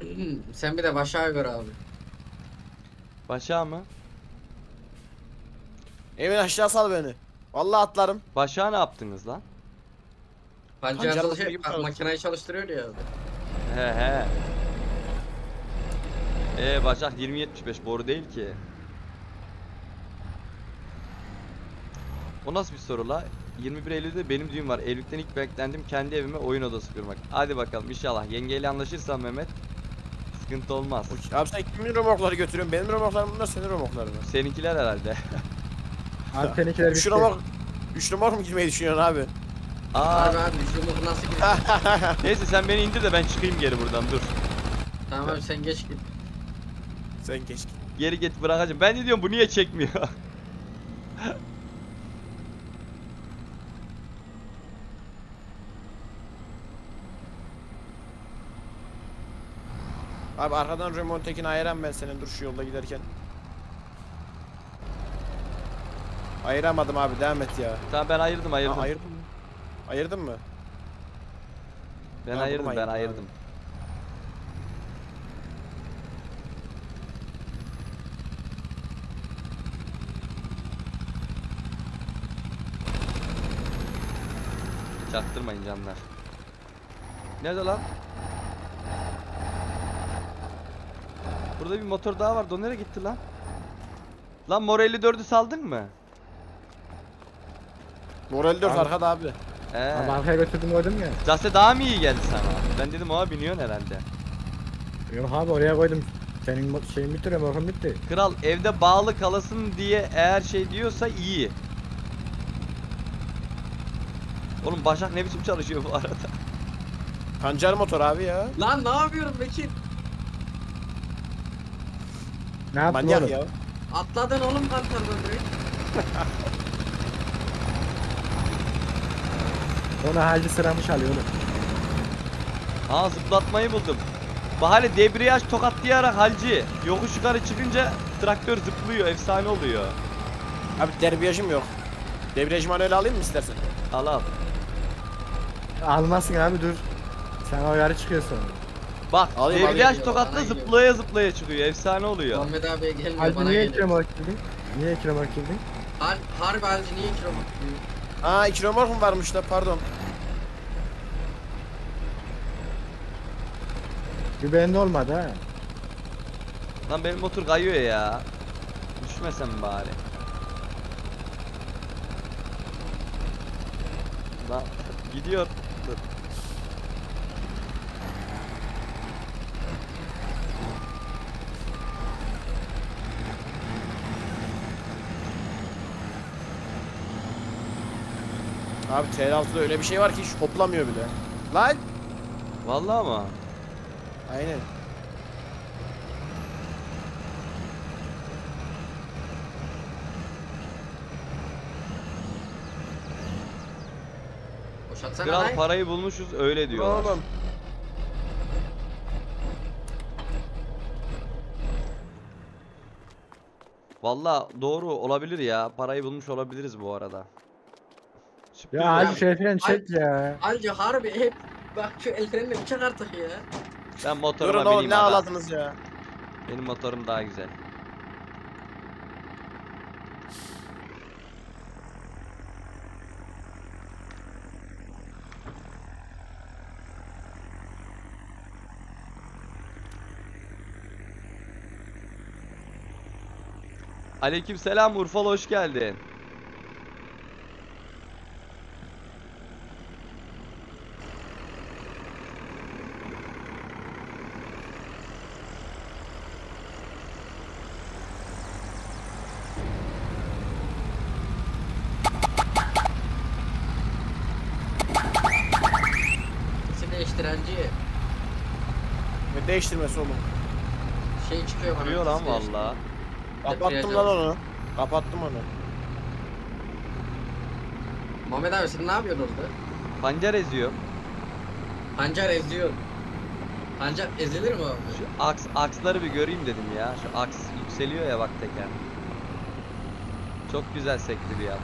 sen bir de başa göre abi. Başa mı? Emin aşağı sal beni. Vallahi atlarım. Başa ne yaptınız lan? Pancar Pancar çalışıyor. gibi Bak, çalışıyor. makineyi çalıştırıyor ya. He he. Ee Başak 2075 boru değil ki. O nasıl bir soru la? 21 Eylül'de benim düğün var. Evlilikten ilk beklendim kendi evime oyun odası kurmak. Hadi bakalım inşallah. Yengeyle anlaşırsan Mehmet sıkıntı olmaz. Abi sen kimin remorkları götürüyorsun? Benim remorklarım bunlar senin remorkların mı? Seninkiler herhalde. Abi seninkiler Üç bitti. remork... Üç remork mu girmeyi düşünüyorsun abi? Aa, Abi abi yumruk nasıl gidiyor? neyse sen beni indir de ben çıkayım geri buradan dur. tamam abi sen geç git. Sen geç. Geri git bırakacağım. Ben de diyorum bu niye çekmiyor? Abi arkadan remontekini ayıran ben senin dur şu yolda giderken. Ayıramadım abi devam et ya. tamam ben ayırdım ayırdım. Ha, ayırdın mı? Ayırdın mı? ben Ben ayırdım ben ayırdım abi. ayırdım. Çaktırmayın canlar. Nerede lan? Burada bir motor daha vardı. O nereye gitti lan? Lan Mor 54'ü saldın mı? Moral 4 Abi. arkada abi. He. Abi arkaya götürdüm koydum ya. Zase daha mı iyi geldi sana? Ben dedim oha biniyorsun herhalde. Yok abi oraya koydum. Senin şeyin bitti remorkun bitti. Kral evde bağlı kalasın diye eğer şey diyorsa iyi. Oğlum Başak ne biçim çalışıyor bu arada? Pancar motor abi ya. Lan ne yapıyorum Bekir? Ne yaptın Manyak oğlum? ya. Atladın oğlum kantardan direkt. Ona halci sıramış alıyor oğlum. Aa zıplatmayı buldum. Bahane debriyaj tokatlayarak halci. Yokuş yukarı çıkınca traktör zıplıyor. Efsane oluyor. Abi debriyajım yok. Debriyaj manueli alayım mı istersen? Al al. Almazsın abi dur. Sen o yarı çıkıyorsun. Bak Alayım, debriyaj alayım. tokatla Bana zıplaya zıplaya çıkıyor. Efsane oluyor. Muhammed abiye gelmiyor Halci bana niye geliyor. remork girdin? Niye iki remork girdin? Har harbi halci niye kilo bakıyor? Aa 2 remork mu varmış da pardon. Bende olmadı ha. Lan benim motor kayıyor ya. Düşmesem bari. Lan gidiyor. Dur. Abi TL6'da öyle bir şey var ki hiç hoplamıyor bile. Lan. Vallahi mı? Aynen. Boşaltsana Kral lan. parayı bulmuşuz öyle diyorlar. Oğlum. Vallahi doğru olabilir ya. Parayı bulmuş olabiliriz bu arada. Ya şey falan çek ya. Halci harbi hep bak şu el frenini bir çak artık ya. Ben motoruma Durun oğlum bineyim ne aga. ağladınız ya. Benim motorum daha güzel. Aleyküm selam Urfalı hoş geldin. Değiştirmesi oğlum. şey çıkıyor bana. Duruyor lan valla. Kapattım lan onu. Kapattım onu. Muhammed abi sen ne yapıyorsun orada? Pancar eziyor. Pancar eziyor. Pancar ezilir mi abi? Şu aks, aksları bir göreyim dedim ya. Şu aks yükseliyor ya bak teker. Çok güzel sekti bir an.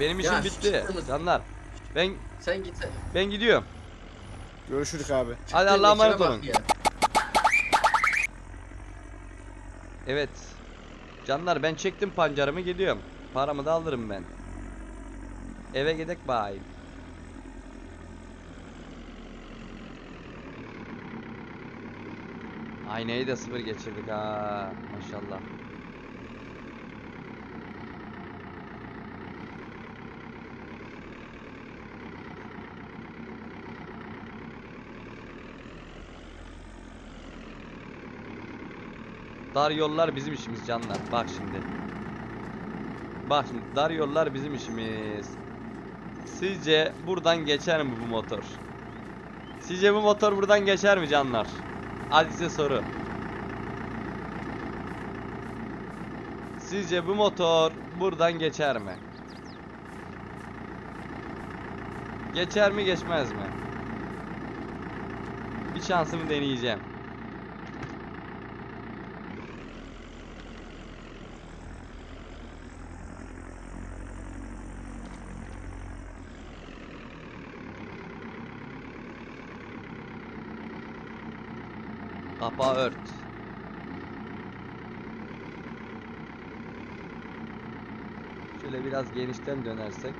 Benim işim Ya bitti. Canlar. Ben Sen git. ben gidiyorum. Görüşürük abi. Hadi Allah'a içine emanet bak olun. ya. Evet. Canlar ben çektim pancarımı gidiyorum. Paramı da alırım ben. Eve gidek bayım. Aynayı da sıfır geçirdik ha. Maşallah. Dar yollar bizim işimiz canlar. Bak şimdi. Bak şimdi dar yollar bizim işimiz. Sizce buradan geçer mi bu motor? Sizce bu motor buradan geçer mi canlar? Hadi size soru. Sizce bu motor buradan geçer mi? Geçer mi geçmez mi? Bir şansımı deneyeceğim. Kapağı ört. Şöyle biraz genişten dönersek.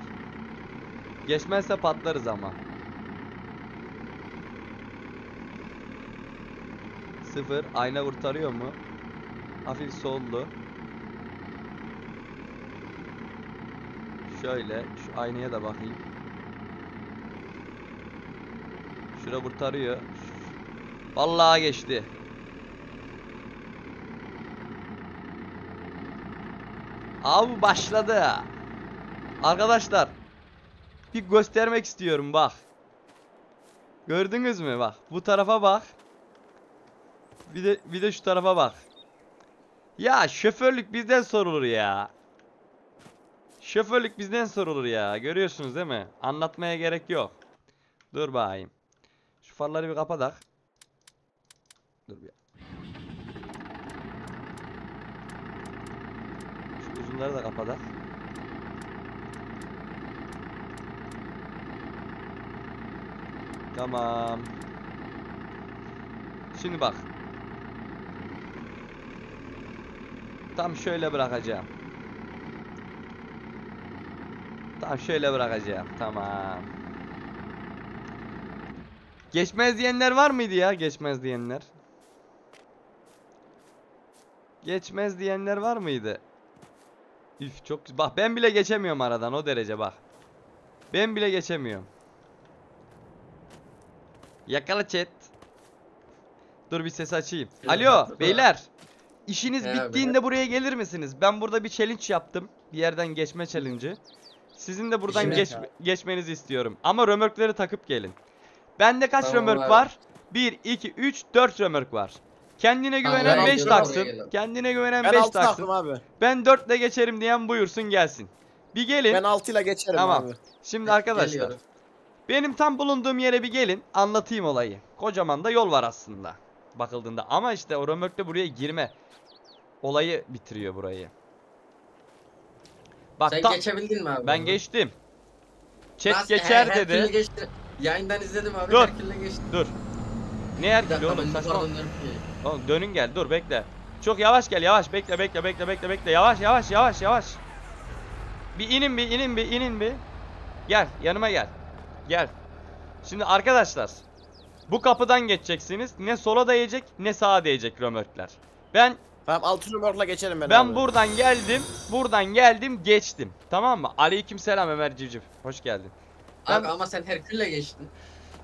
Geçmezse patlarız ama. Sıfır. Ayna kurtarıyor mu? Hafif sollu. Şöyle. Şu aynaya da bakayım. Şura kurtarıyor. Vallahi geçti. Abi başladı. Arkadaşlar bir göstermek istiyorum bak. Gördünüz mü bak. Bu tarafa bak. Bir de bir de şu tarafa bak. Ya şoförlük bizden sorulur ya. Şoförlük bizden sorulur ya. Görüyorsunuz değil mi? Anlatmaya gerek yok. Dur bakayım. Şu farları bir kapatak. Dur bir. Şu uzunları da kapatak. Tamam. Şimdi bak. Tam şöyle bırakacağım. Tam şöyle bırakacağım. Tamam. Geçmez diyenler var mıydı ya? Geçmez diyenler. Geçmez diyenler var mıydı? Üf çok güzel. Bak ben bile geçemiyorum aradan o derece bak. Ben bile geçemiyorum. Yakala chat. Dur bir ses açayım. Alo beyler. İşiniz He, bittiğinde buraya gelir misiniz? Ben burada bir challenge yaptım. Bir yerden geçme challenge'ı. Sizin de buradan İşine- geç, geçmenizi istiyorum. Ama römörkleri takıp gelin. Bende kaç Tamam römörk abi. var? 1, 2, 3, 4 römörk var. Kendine güvenen ben 5 altıyorum, taksın. gelirim. Kendine güvenen Ben 5 altı taksın. abi. Ben 4 ile geçerim diyen buyursun gelsin. Bir gelin. Ben altıyla geçerim Tamam. abi. Şimdi arkadaşlar. Geliyorum. Benim tam bulunduğum yere bir gelin. Anlatayım olayı. Kocaman da yol var aslında. Bakıldığında. Ama işte o römörkle buraya girme. Olayı bitiriyor burayı. Bak Sen tam- geçebildin mi abi? ben onu? geçtim. Chat Nasıl? geçer Her- dedi. geçti. Yayından izledim abi. Dur. Geçti. Dur. Ne Bir dakika oğlum ben saçma. Oğlum dönün gel dur bekle. Çok yavaş gel yavaş bekle bekle bekle bekle bekle yavaş yavaş yavaş yavaş. Bir inin bir inin bir inin bir. Gel yanıma gel. Gel. Şimdi arkadaşlar bu kapıdan geçeceksiniz. Ne sola değecek ne sağa değecek römörkler. Ben Tamam altı numaralı geçerim ben, ben abi. buradan geldim. Buradan geldim geçtim. Tamam mı? Aleykümselam Ömer Civciv. Hoş geldin. Ben- Abi ama sen Herkül'le geçtin.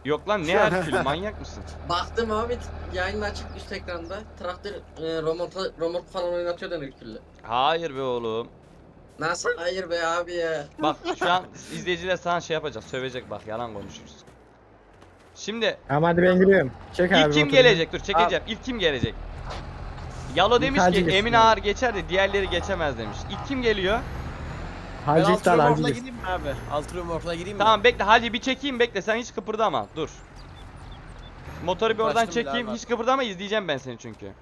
Yok lan ne Herkül manyak mısın? Baktım abi yayının açık üst ekranda. Traktör e, romorta, romort falan oynatıyordun Herkül'le. Hayır be oğlum. Nasıl? Hayır be abi ya. Bak şu an izleyiciler sana şey yapacak, sövecek bak yalan konuşuruz. Şimdi Tamam hadi ben giriyorum. Çek abi. ilk kim motoru. gelecek? Dur çekeceğim. İlk kim gelecek? Yalo demiş ki Emin abi. Ağar geçer de diğerleri geçemez demiş. İlk kim geliyor? Ben Hacı altı iptal hacı numaralı gir. gideyim mi abi? Altı numaralı gideyim mi? Tamam bekle Hacı bir çekeyim bekle sen hiç kıpırdama. Dur. Motoru bir oradan bile çekeyim. Hiç kıpırdama izleyeceğim ben seni çünkü.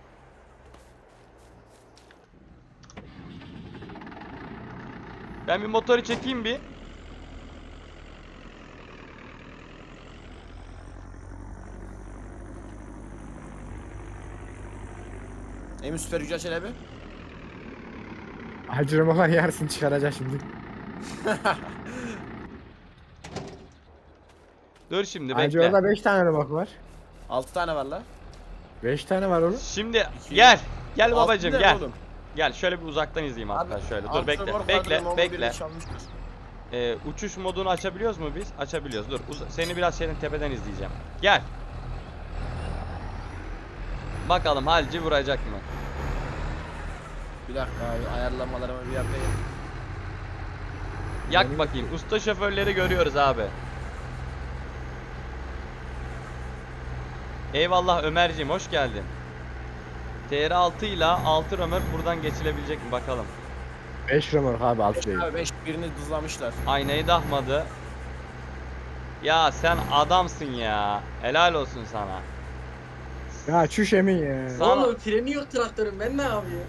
Ben bir motoru çekeyim bir. Emin Süper Yücel Çelebi. Hacı Ramazan yarısını çıkaracak şimdi. Dur şimdi bekle. orada 5 tane remote var. 6 tane var la. 5 tane var oğlum. Şimdi gel. Gel babacım gel. oğlum? Gel şöyle bir uzaktan izleyeyim hatta şöyle. Dur bekle. Bekle, bekle. Ee, uçuş modunu açabiliyoruz mu biz? Açabiliyoruz. Dur. seni biraz şeyden tepeden izleyeceğim. Gel. Bakalım Halci vuracak mı? Bir dakika abi ayarlamalarımı bir yapayım. Yak bakayım. Usta şoförleri görüyoruz abi. Eyvallah Ömerciğim hoş geldin. TR6 ile 6 römork buradan geçilebilecek mi bakalım. 5 remote abi 6 değil. Abi 5 birini dızlamışlar. Aynayı dahmadı. Ya sen adamsın ya. Helal olsun sana. Ya çüş emin ya. Sana- Oğlum freni yok traktörün ben ne yapayım?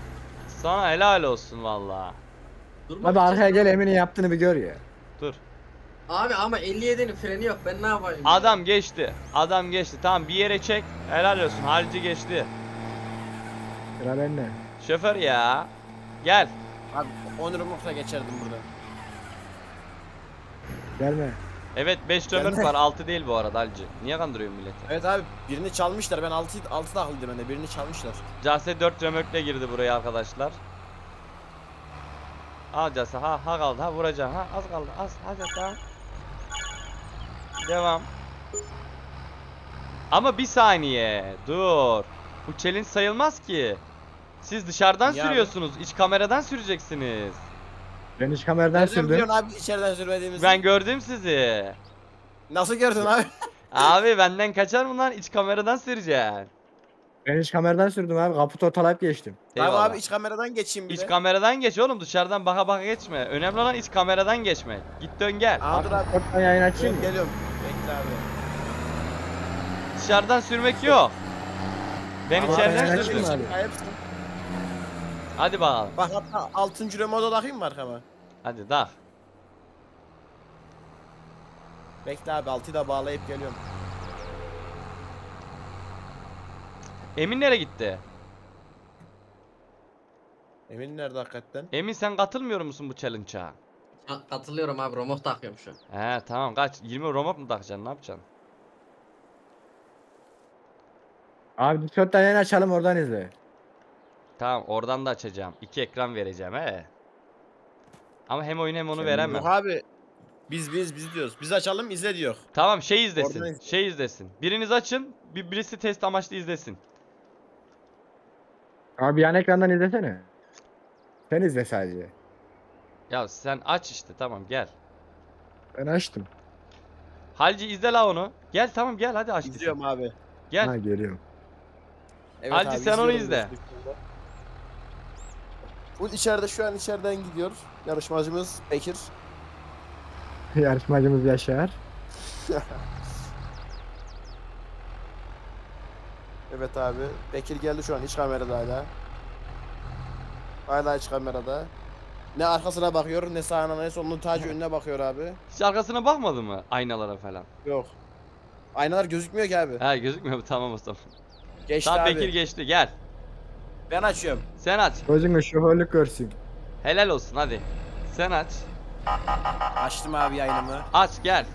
Sana helal olsun valla. Durmak Abi arkaya gel Emin'in yaptığını bir gör ya. Dur. Abi ama 57'nin freni yok ben ne yapayım? Adam geçti. Adam geçti. Tamam bir yere çek. Helal olsun. Halci geçti. Sıra bende. Şoför ya. Gel. Abi 10 remorkla geçerdim buradan. Gelme. Evet 5 römork Gelme. var. 6 değil bu arada Halci. Niye kandırıyorsun milleti? Evet abi birini çalmışlar. Ben 6 6 taklıydım ben de. Birini çalmışlar. Case 4 römorkle girdi buraya arkadaşlar. Al Case. Ha ha kaldı. Ha vuracağım. Ha az kaldı. Az. Hadi tamam. Devam. Ama bir saniye. Dur. Bu challenge sayılmaz ki. Siz dışarıdan abi? sürüyorsunuz. İç kameradan süreceksiniz. Ben hiç kameradan Nereden sürdüm. biliyorsun abi içeriden sürmediğimizi? Ben gördüm sizi. Nasıl gördün abi? Abi benden kaçar mı lan? İç kameradan süreceksin. Ben hiç kameradan sürdüm abi. Kaput ortalayıp geçtim. Eyvallah. abi iç kameradan geçeyim bir İç de. kameradan geç oğlum dışarıdan baka baka geçme. Önemli olan iç kameradan geçme. Git dön gel. Aa dur abi. Ortadan yayın açayım mı? Geliyorum. Bekle abi. Dışarıdan sürmek yok. Ben Ama içeriden sürdüm. abi. Hadi bakalım. Bak hatta 6. remoda takayım mı arkama? Hadi dak. Bekle abi 6'yı da bağlayıp geliyorum. Emin nereye gitti? Emin nerede hakikaten? Emin sen katılmıyor musun bu challenge'a? Ha, katılıyorum abi romot takıyorum şu an. He tamam kaç 20 romot mu takacaksın ne yapacaksın? Abi Discord'dan yayın açalım oradan izle. Tamam oradan da açacağım. İki ekran vereceğim he. Ama hem oyunu hem onu veremem. Yok abi. Biz biz biz diyoruz. Biz açalım izle diyor. Tamam şey izlesin. Oradan izle. Şey izlesin. Biriniz açın. Bir birisi test amaçlı izlesin. Abi yan ekrandan izlesene. Sen izle sadece. Ya sen aç işte tamam gel. Ben açtım. Halci izle la onu. Gel tamam gel hadi aç. İzliyorum abi. Gel. Ha geliyorum. Evet Hadi abi, sen onu izle. biz. Bu içeride şu an içeriden gidiyor. Yarışmacımız Bekir. Yarışmacımız Yaşar. Evet abi. Bekir geldi şu an iç kamerada hala. Hala iç kamerada. Ne arkasına bakıyor ne sağına ne soluna tacı önüne bakıyor abi. Hiç arkasına bakmadı mı? Aynalara falan. Yok. Aynalar gözükmüyor ki abi. Ha gözükmüyor? Tamam o zaman. Geçti Tamam abi. Bekir geçti gel. Ben açıyorum. Sen aç. Gözünü şoförlük görsün. Helal olsun hadi. Sen aç. Açtım abi yayınımı. Aç gel.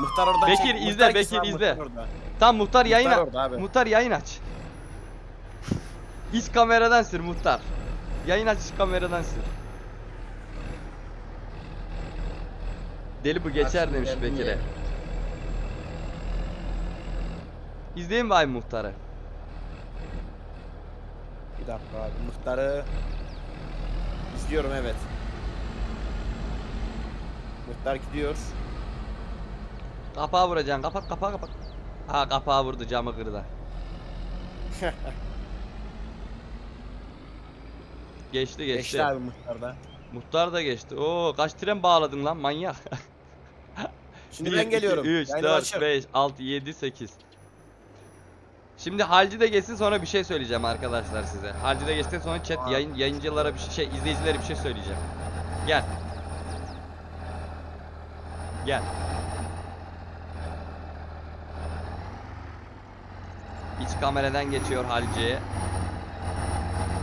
Muhtar oradan Bekir, çek. izle, Muhtar Bekir, abi, izle. muhtar orada. Tam muhtar yayın Muhtar orada. Muhtar yayın aç. İç kameradan sür muhtar. Yayın aç iç kameradan sür. Deli bu geçer demiş Bekir'e. İzleyin bay muhtarı. Bir dakika abi. Muhtarı izliyorum evet. Muhtar gidiyor. Kapağı vuracaksın. Kapat kapağı kapat. Ha kapağı vurdu camı kırdı. Geçti geçti. Geçti abi muhtarda. Muhtar da geçti. Oo kaç tren bağladın lan manyak. Şimdi 1, ben geliyorum. 3, Yayını 4, açıyorum. 5, 6, 7, 8. Şimdi Halci de geçsin sonra bir şey söyleyeceğim arkadaşlar size. Halci de geçsin sonra chat yayın, yayıncılara bir şey, şey izleyicilere bir şey söyleyeceğim. Gel. Gel. İç kameradan geçiyor Halci.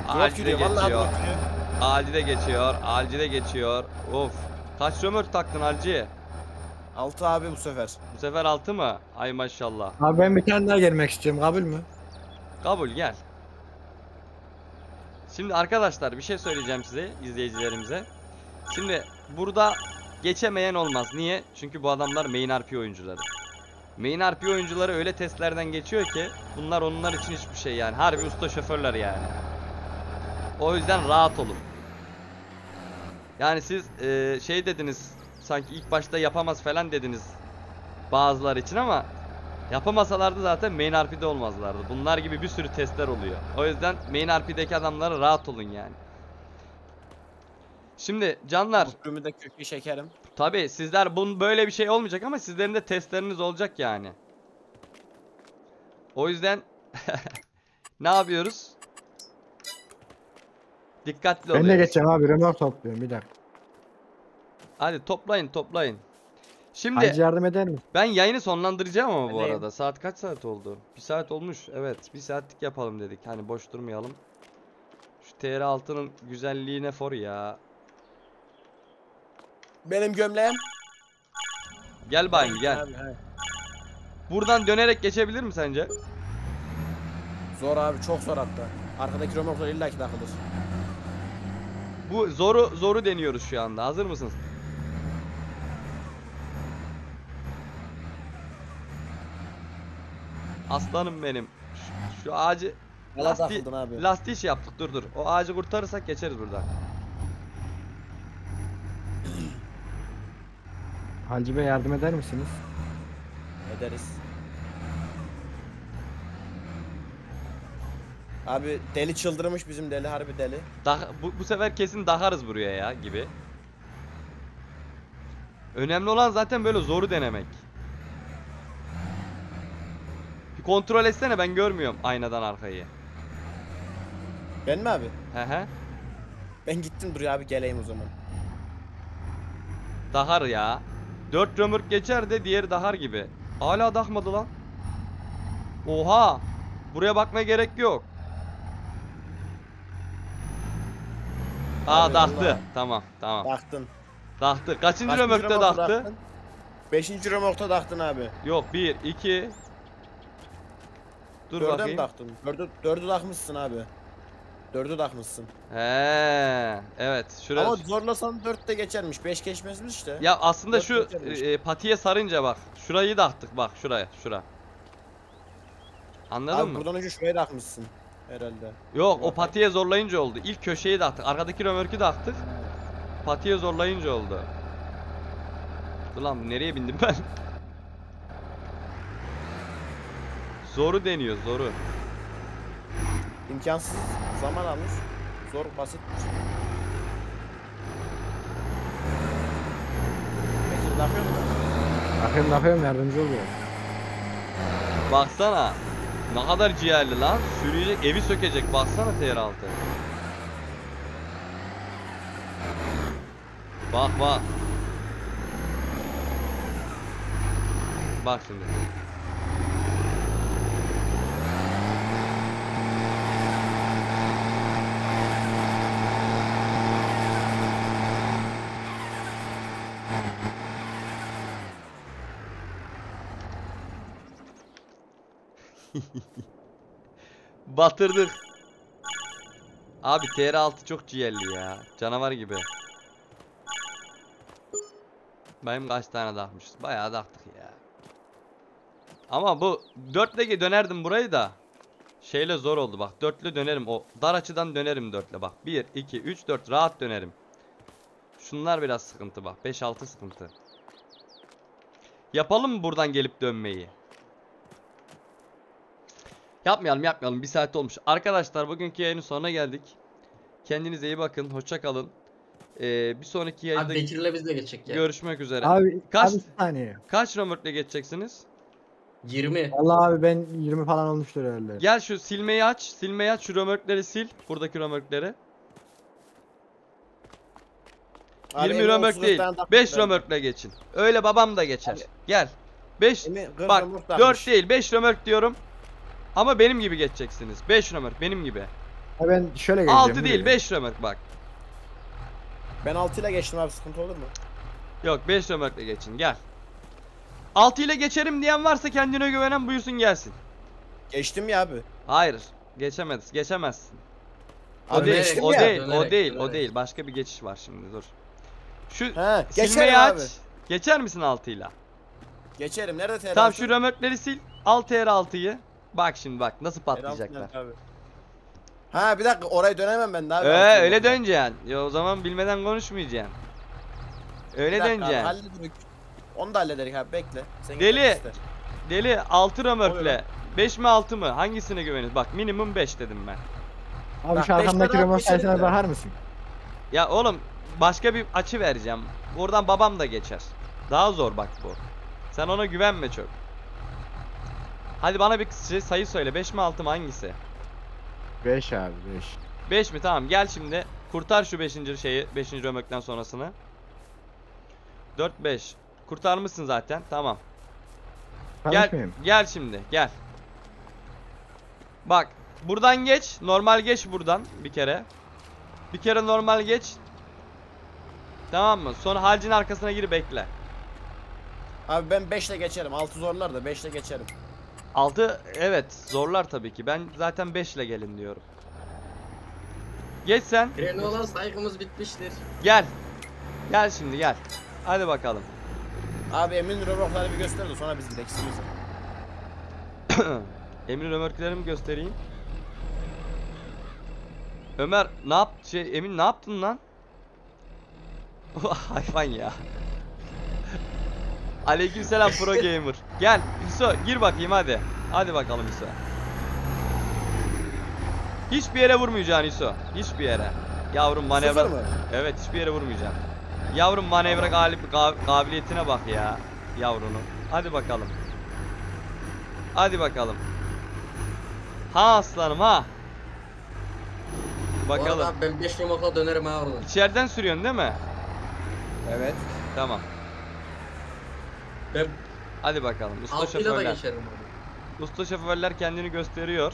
Alci de geçiyor. drop gidiyor. Alci de geçiyor. Alci de geçiyor. Of. Kaç römork taktın Alci? Altı abi bu sefer. Bu sefer 6 mı? Ay maşallah. Abi ben bir tane daha gelmek istiyorum kabul mü? Kabul gel. Şimdi arkadaşlar bir şey söyleyeceğim size izleyicilerimize. Şimdi burada geçemeyen olmaz. Niye? Çünkü bu adamlar main RP oyuncuları. Main RP oyuncuları öyle testlerden geçiyor ki bunlar onlar için hiçbir şey yani. Harbi usta şoförler yani. O yüzden rahat olun. Yani siz eee, şey dediniz sanki ilk başta yapamaz falan dediniz bazılar için ama Yapamasalardı zaten main RP'de olmazlardı. Bunlar gibi bir sürü testler oluyor. O yüzden main RP'deki adamlara rahat olun yani. Şimdi canlar Bukrümü de kökü şekerim. tabi sizler bunun böyle bir şey olmayacak ama sizlerin de testleriniz olacak yani. O yüzden ne yapıyoruz? Dikkatli Ben de oluyoruz. geçeceğim abi remork topluyorum bir dakika. Hadi toplayın toplayın. Şimdi Hacı yardım eder misin? Ben yayını sonlandıracağım ama bu Öyleyim. arada. Saat kaç saat oldu? Bir saat olmuş. Evet. Bir saatlik yapalım dedik. Hani boş durmayalım. Şu TR6'nın güzelliğine for ya. Benim gömleğim. Gel bayım gel. Abi, he. Buradan dönerek geçebilir mi sence? Zor abi çok zor hatta. Arkadaki römorklar illa ki takılır. Bu zoru zoru deniyoruz şu anda. Hazır mısınız? Aslanım benim. Şu, şu ağacı Valla Lastik- takıldın abi. lastik iş yaptık. Dur dur. O ağacı kurtarırsak geçeriz buradan. Hacı Bey yardım eder misiniz? Ederiz. Abi deli çıldırmış bizim deli harbi deli. Dah- bu, bu sefer kesin daharız buraya ya gibi. Önemli olan zaten böyle zoru denemek. Bir kontrol etsene ben görmüyorum aynadan arkayı. Ben mi abi? He he. Ben gittim dur ya abi geleyim o zaman. Dahar ya. 4 römürk geçer de diğeri dahar gibi. Hala dahmadı lan. Oha. Buraya bakmaya gerek yok. Aa Abi dahtı. vallahi. Tamam tamam. Taktın. Dahtı. Kaçıncı Kaçıncı römörkte römorkta dahtı? Beşinci römorkta taktın abi. Yok 1 2 Dur Dörde mi bakayım. taktın? Dördü, dördü takmışsın abi. Dördü takmışsın. He, evet. Şuraya. Ama zorlasan dörtte geçermiş. Beş geçmezmiş işte. Ya aslında dört şu geçermiş. e, patiye sarınca bak. Şurayı da attık bak şuraya, şura. Anladın abi mı? buradan önce şuraya takmışsın. Herhalde. Yok o patiye zorlayınca oldu. İlk köşeyi de attık. Arkadaki römörkü de attık. Patiye zorlayınca oldu. Dur lan nereye bindim ben? Zoru deniyor zoru. İmkansız zaman almış. Zor basit. Peki takıyor musun? Bakıyorum bakıyorum yardımcı oluyor. Baksana. Ne kadar ciğerli lan. Sürüyecek evi sökecek. Baksana TR6. Bak bak. Bak şimdi. Batırdık. Abi TR6 çok ciğerli ya. Canavar gibi. Benim kaç tane takmışız? Bayağı taktık ya. Ama bu dörtle dönerdim burayı da. Şeyle zor oldu bak. Dörtlü dönerim. O dar açıdan dönerim dörtle bak. 1, 2, 3, 4 rahat dönerim. Şunlar biraz sıkıntı bak. 5, 6 sıkıntı. Yapalım mı buradan gelip dönmeyi? Yapmayalım yapmayalım. Bir saat olmuş. Arkadaşlar bugünkü yayının sonuna geldik. Kendinize iyi bakın. Hoşça kalın. Ee, bir sonraki yayında Abi Bekir'le biz de geçecek ya. görüşmek üzere. Abi Kaç- abi bir saniye. Kaç römörtle geçeceksiniz? 20. Vallahi abi ben 20 falan olmuştur herhalde. Gel şu silmeyi aç. Silmeyi aç. Şu römörkleri sil. Buradaki römörkleri. Abi 20 Emi römörk 30 değil. tane taktı 5 bende. römörkle geçin. Öyle babam da geçer. Gel. 5 Emi kırk bak römork 4 takmış. değil 5 römörk diyorum. Ama benim gibi geçeceksiniz. 5 römörk benim gibi. Ha ben şöyle geleceğim. 6 dur değil ya. 5 römork bak. Ben 6 ile geçtim abi sıkıntı olur mu? Yok 5 römorkle geçin gel. 6 ile geçerim diyen varsa kendine güvenen buyursun gelsin. Geçtim ya abi. Hayır geçemez geçemezsin. O Abi değil, geçtim o ya. değil, o Dönerek, değil, o dönerek. değil. Başka bir geçiş var şimdi dur. Şu He, silmeyi aç. abi. Geçer misin 6 ile? Geçerim. Nerede TR6? Tamam şu römorkleri sil. Al TR6'yı. Bak şimdi bak nasıl TR6 patlayacaklar. abi? Ha bir dakika orayı dönemem ben abi. Ee, öyle döneceksin. Ya o zaman bilmeden konuşmayacaksın. Bir Öyle döneceksin. hallederiz. Onu da hallederiz abi bekle. Sen Deli. Deli 6 Oluyor römorkle. lan. 5 mi 6 mı? Hangisine güveniyorsun? Bak minimum 5 dedim ben. Abi Bak, şu arkamdaki sayısına da. bakar mısın? Ya oğlum başka bir açı vereceğim. Oradan babam da geçer. Daha zor bak bu. Sen ona güvenme çok. Hadi bana bir şey, sayı söyle. 5 mi 6 mı hangisi? 5 abi 5. 5 mi? Tamam gel şimdi. Kurtar şu 5. şeyi. 5. römökten sonrasını. 4 5. Kurtarmışsın zaten. Tamam. Gel. Tanışmayayım. Gel şimdi. Gel. Bak. Buradan geç. Normal geç buradan bir kere. Bir kere normal geç. Tamam mı? Sonra halcin arkasına gir bekle. Abi ben 5 ile geçerim. 6 zorlar da 5 ile geçerim. 6 evet zorlar tabii ki. Ben zaten 5 ile gelin diyorum. Geç sen. Trene olan saygımız bitmiştir. Gel. Gel şimdi gel. Hadi bakalım. Abi emin römorkları bir göster de sonra biz gidelim istiyorsan. Emir römorklerimi göstereyim. Ömer ne yap şey Emin ne yaptın lan? Hayvan ya. Aleykümselam pro gamer. Gel Hüso gir bakayım hadi. Hadi bakalım Hüso. Hiçbir yere vurmayacaksın Hüso. Hiçbir yere. Yavrum manevra. Evet hiçbir yere vurmayacaksın. Yavrum manevra galip ga- kabiliyetine bak ya. Yavrunun. Hadi bakalım. Hadi bakalım. Ha aslanım ha. Bakalım. abi ben 5 yumrukla dönerim ha oradan. İçeriden sürüyorsun değil mi? Evet. Tamam. Ben Hadi bakalım. Usta 6 ile de şoförler. geçerim abi. Usta şoförler kendini gösteriyor.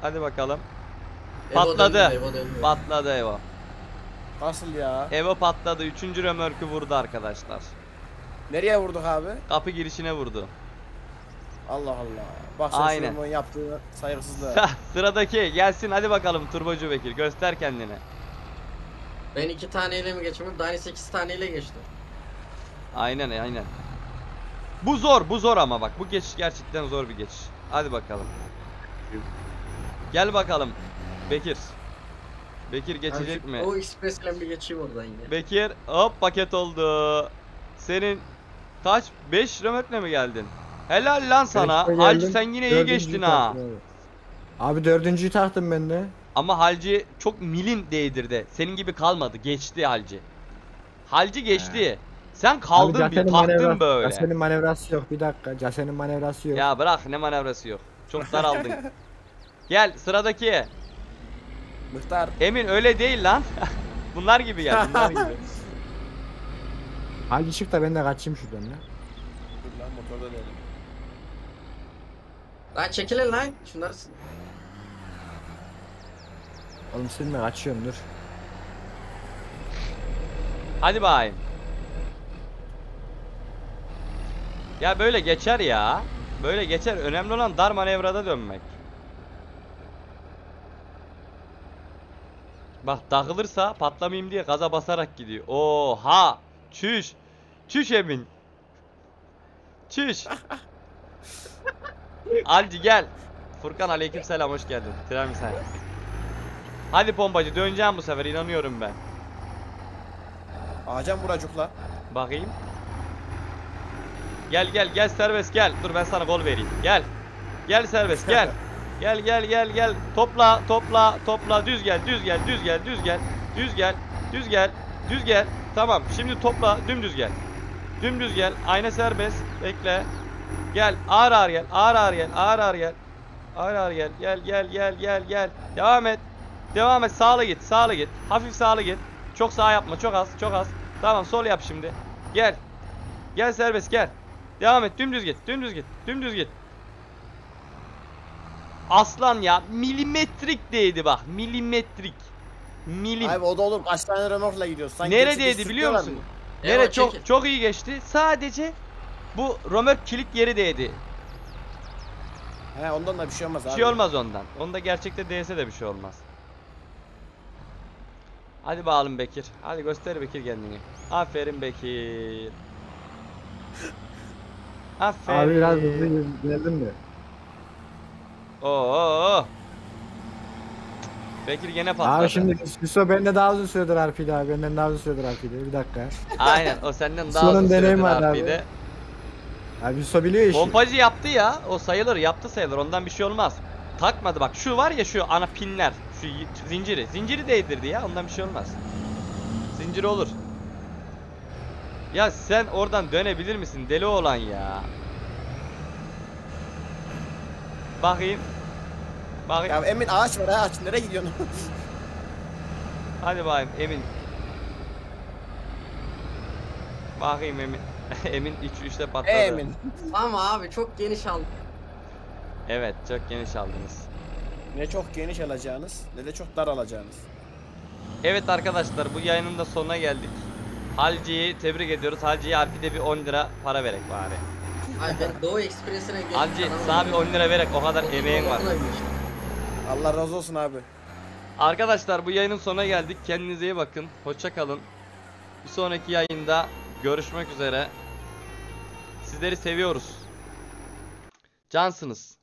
Hadi bakalım. Evo Patladı. dönüyor, Evo dönüyor. Patladı Evo. Nasıl ya? Evo patladı. Üçüncü römörkü vurdu arkadaşlar. Nereye vurduk abi? Kapı girişine vurdu. Allah Allah. Bak sen Aynen. Aynen. yaptığı saygısızlığa. Sıradaki gelsin hadi bakalım turbocu Bekir göster kendini. Ben 2 taneyle mi geçiyorum? Dani 8 taneyle geçti. Aynen aynen. Bu zor bu zor ama bak bu geçiş gerçekten zor bir geçiş. Hadi bakalım. Gel bakalım Bekir. Bekir geçecek Abi, mi? O express ile bir geçeyim oradan yine. Bekir hop paket oldu. Senin kaç 5 römorkle mi geldin? Helal lan sana. Halci sen yine iyi geçtin ha. Abi. Abi dördüncüyü taktım ben de. Ama Halci çok milin değdirdi. Senin gibi kalmadı. Geçti Halci. Halci geçti. Sen kaldın Abi bir manevra- böyle. Casen'in manevrası yok bir dakika. Casen'in manevrası yok. Ya bırak ne manevrası yok. Çok daraldın. gel sıradaki. Mıhtar. Emin öyle değil lan. bunlar gibi gel bunlar gibi. Halbuki çık da ben de kaçayım şuradan ya. Dur lan motorda değilim. Lan çekilin lan. Şunları sil- Oğlum silme kaçıyorum dur. Hadi bayım. Ya böyle geçer ya. Böyle geçer. Önemli olan dar manevrada dönmek. Bak takılırsa patlamayayım diye gaza basarak gidiyor. Oha! Çüş! Çüş Emin. Çüş. Alci gel. Furkan aleykümselam hoş geldin. Tren sen. Hadi pompacı döneceğim bu sefer inanıyorum ben. Ağacan vuracukla. Bakayım. Gel gel gel serbest gel. Dur ben sana gol vereyim. Gel. Gel serbest gel. Gel gel gel gel. Topla topla topla düz gel düz gel düz gel düz gel. Düz gel. Düz gel. Düz gel. Tamam. Şimdi topla dümdüz gel. Dümdüz gel. Ayna serbest. Bekle. Gel. Ağır ağır gel. Ağır ağır gel. Ağır ağır gel. Ağır ağır gel. Gel gel gel gel gel. Devam et. Devam et. Sağla git. Sağla git. Hafif sağla git. Çok sağ yapma. Çok az. Çok az. Tamam sol yap şimdi. Gel. Gel serbest gel. Devam et. Dümdüz git. Dümdüz git. Dümdüz git. aslan ya. Milimetrik değdi bak. Milimetrik. Milim. Abi o da olur. Kaç tane remorkla gidiyoruz. Sanki Neredeydi biliyor musun? Nere çok çekil. çok iyi geçti. Sadece bu römork kilit yeri değdi. He ondan da bir şey olmaz Bir abi. şey olmaz ondan. Onda gerçekte değse de bir şey olmaz. Hadi bakalım Bekir. Hadi göster Bekir kendini. Aferin Bekir. Aferin. Abi biraz hızlı geldin de. Oo. Bekir gene patladı. Abi şimdi Hüso bende daha uzun süredir RP'de abi. Benden daha uzun süredir RP'de. Bir dakika. Aynen o senden daha Sonun uzun süredir var abi. Abi Hüso biliyor işi. Pompacı yaptı ya. O sayılır. Yaptı sayılır. Ondan bir şey olmaz. Takmadı bak. Şu var ya şu ana pinler. Şu zinciri. Zinciri değdirdi ya. Ondan bir şey olmaz. Zinciri olur. Ya sen oradan dönebilir misin? Deli olan ya. Bakayım. Bakayım. Ya Emin ağaç var ağaç. Nereye gidiyorsun? Hadi bakayım Emin. Bakayım Emin. Emin 3 3'te patladı. Emin. Ama abi çok geniş aldım. Evet, çok geniş aldınız. Ne çok geniş alacağınız ne de çok dar alacağınız. Evet arkadaşlar bu yayının da sonuna geldik. Halci'yi tebrik ediyoruz. Halci'ye Alpi'de bir 10 lira para verek bari. Abi ben Doğu Ekspresi'ne geldim. Halci sana bir 10 lira verek o kadar emeğin var. Allah razı olsun abi. Arkadaşlar bu yayının sonuna geldik. Kendinize iyi bakın. Hoşça kalın. Bir sonraki yayında görüşmek üzere. Sizleri seviyoruz. Cansınız.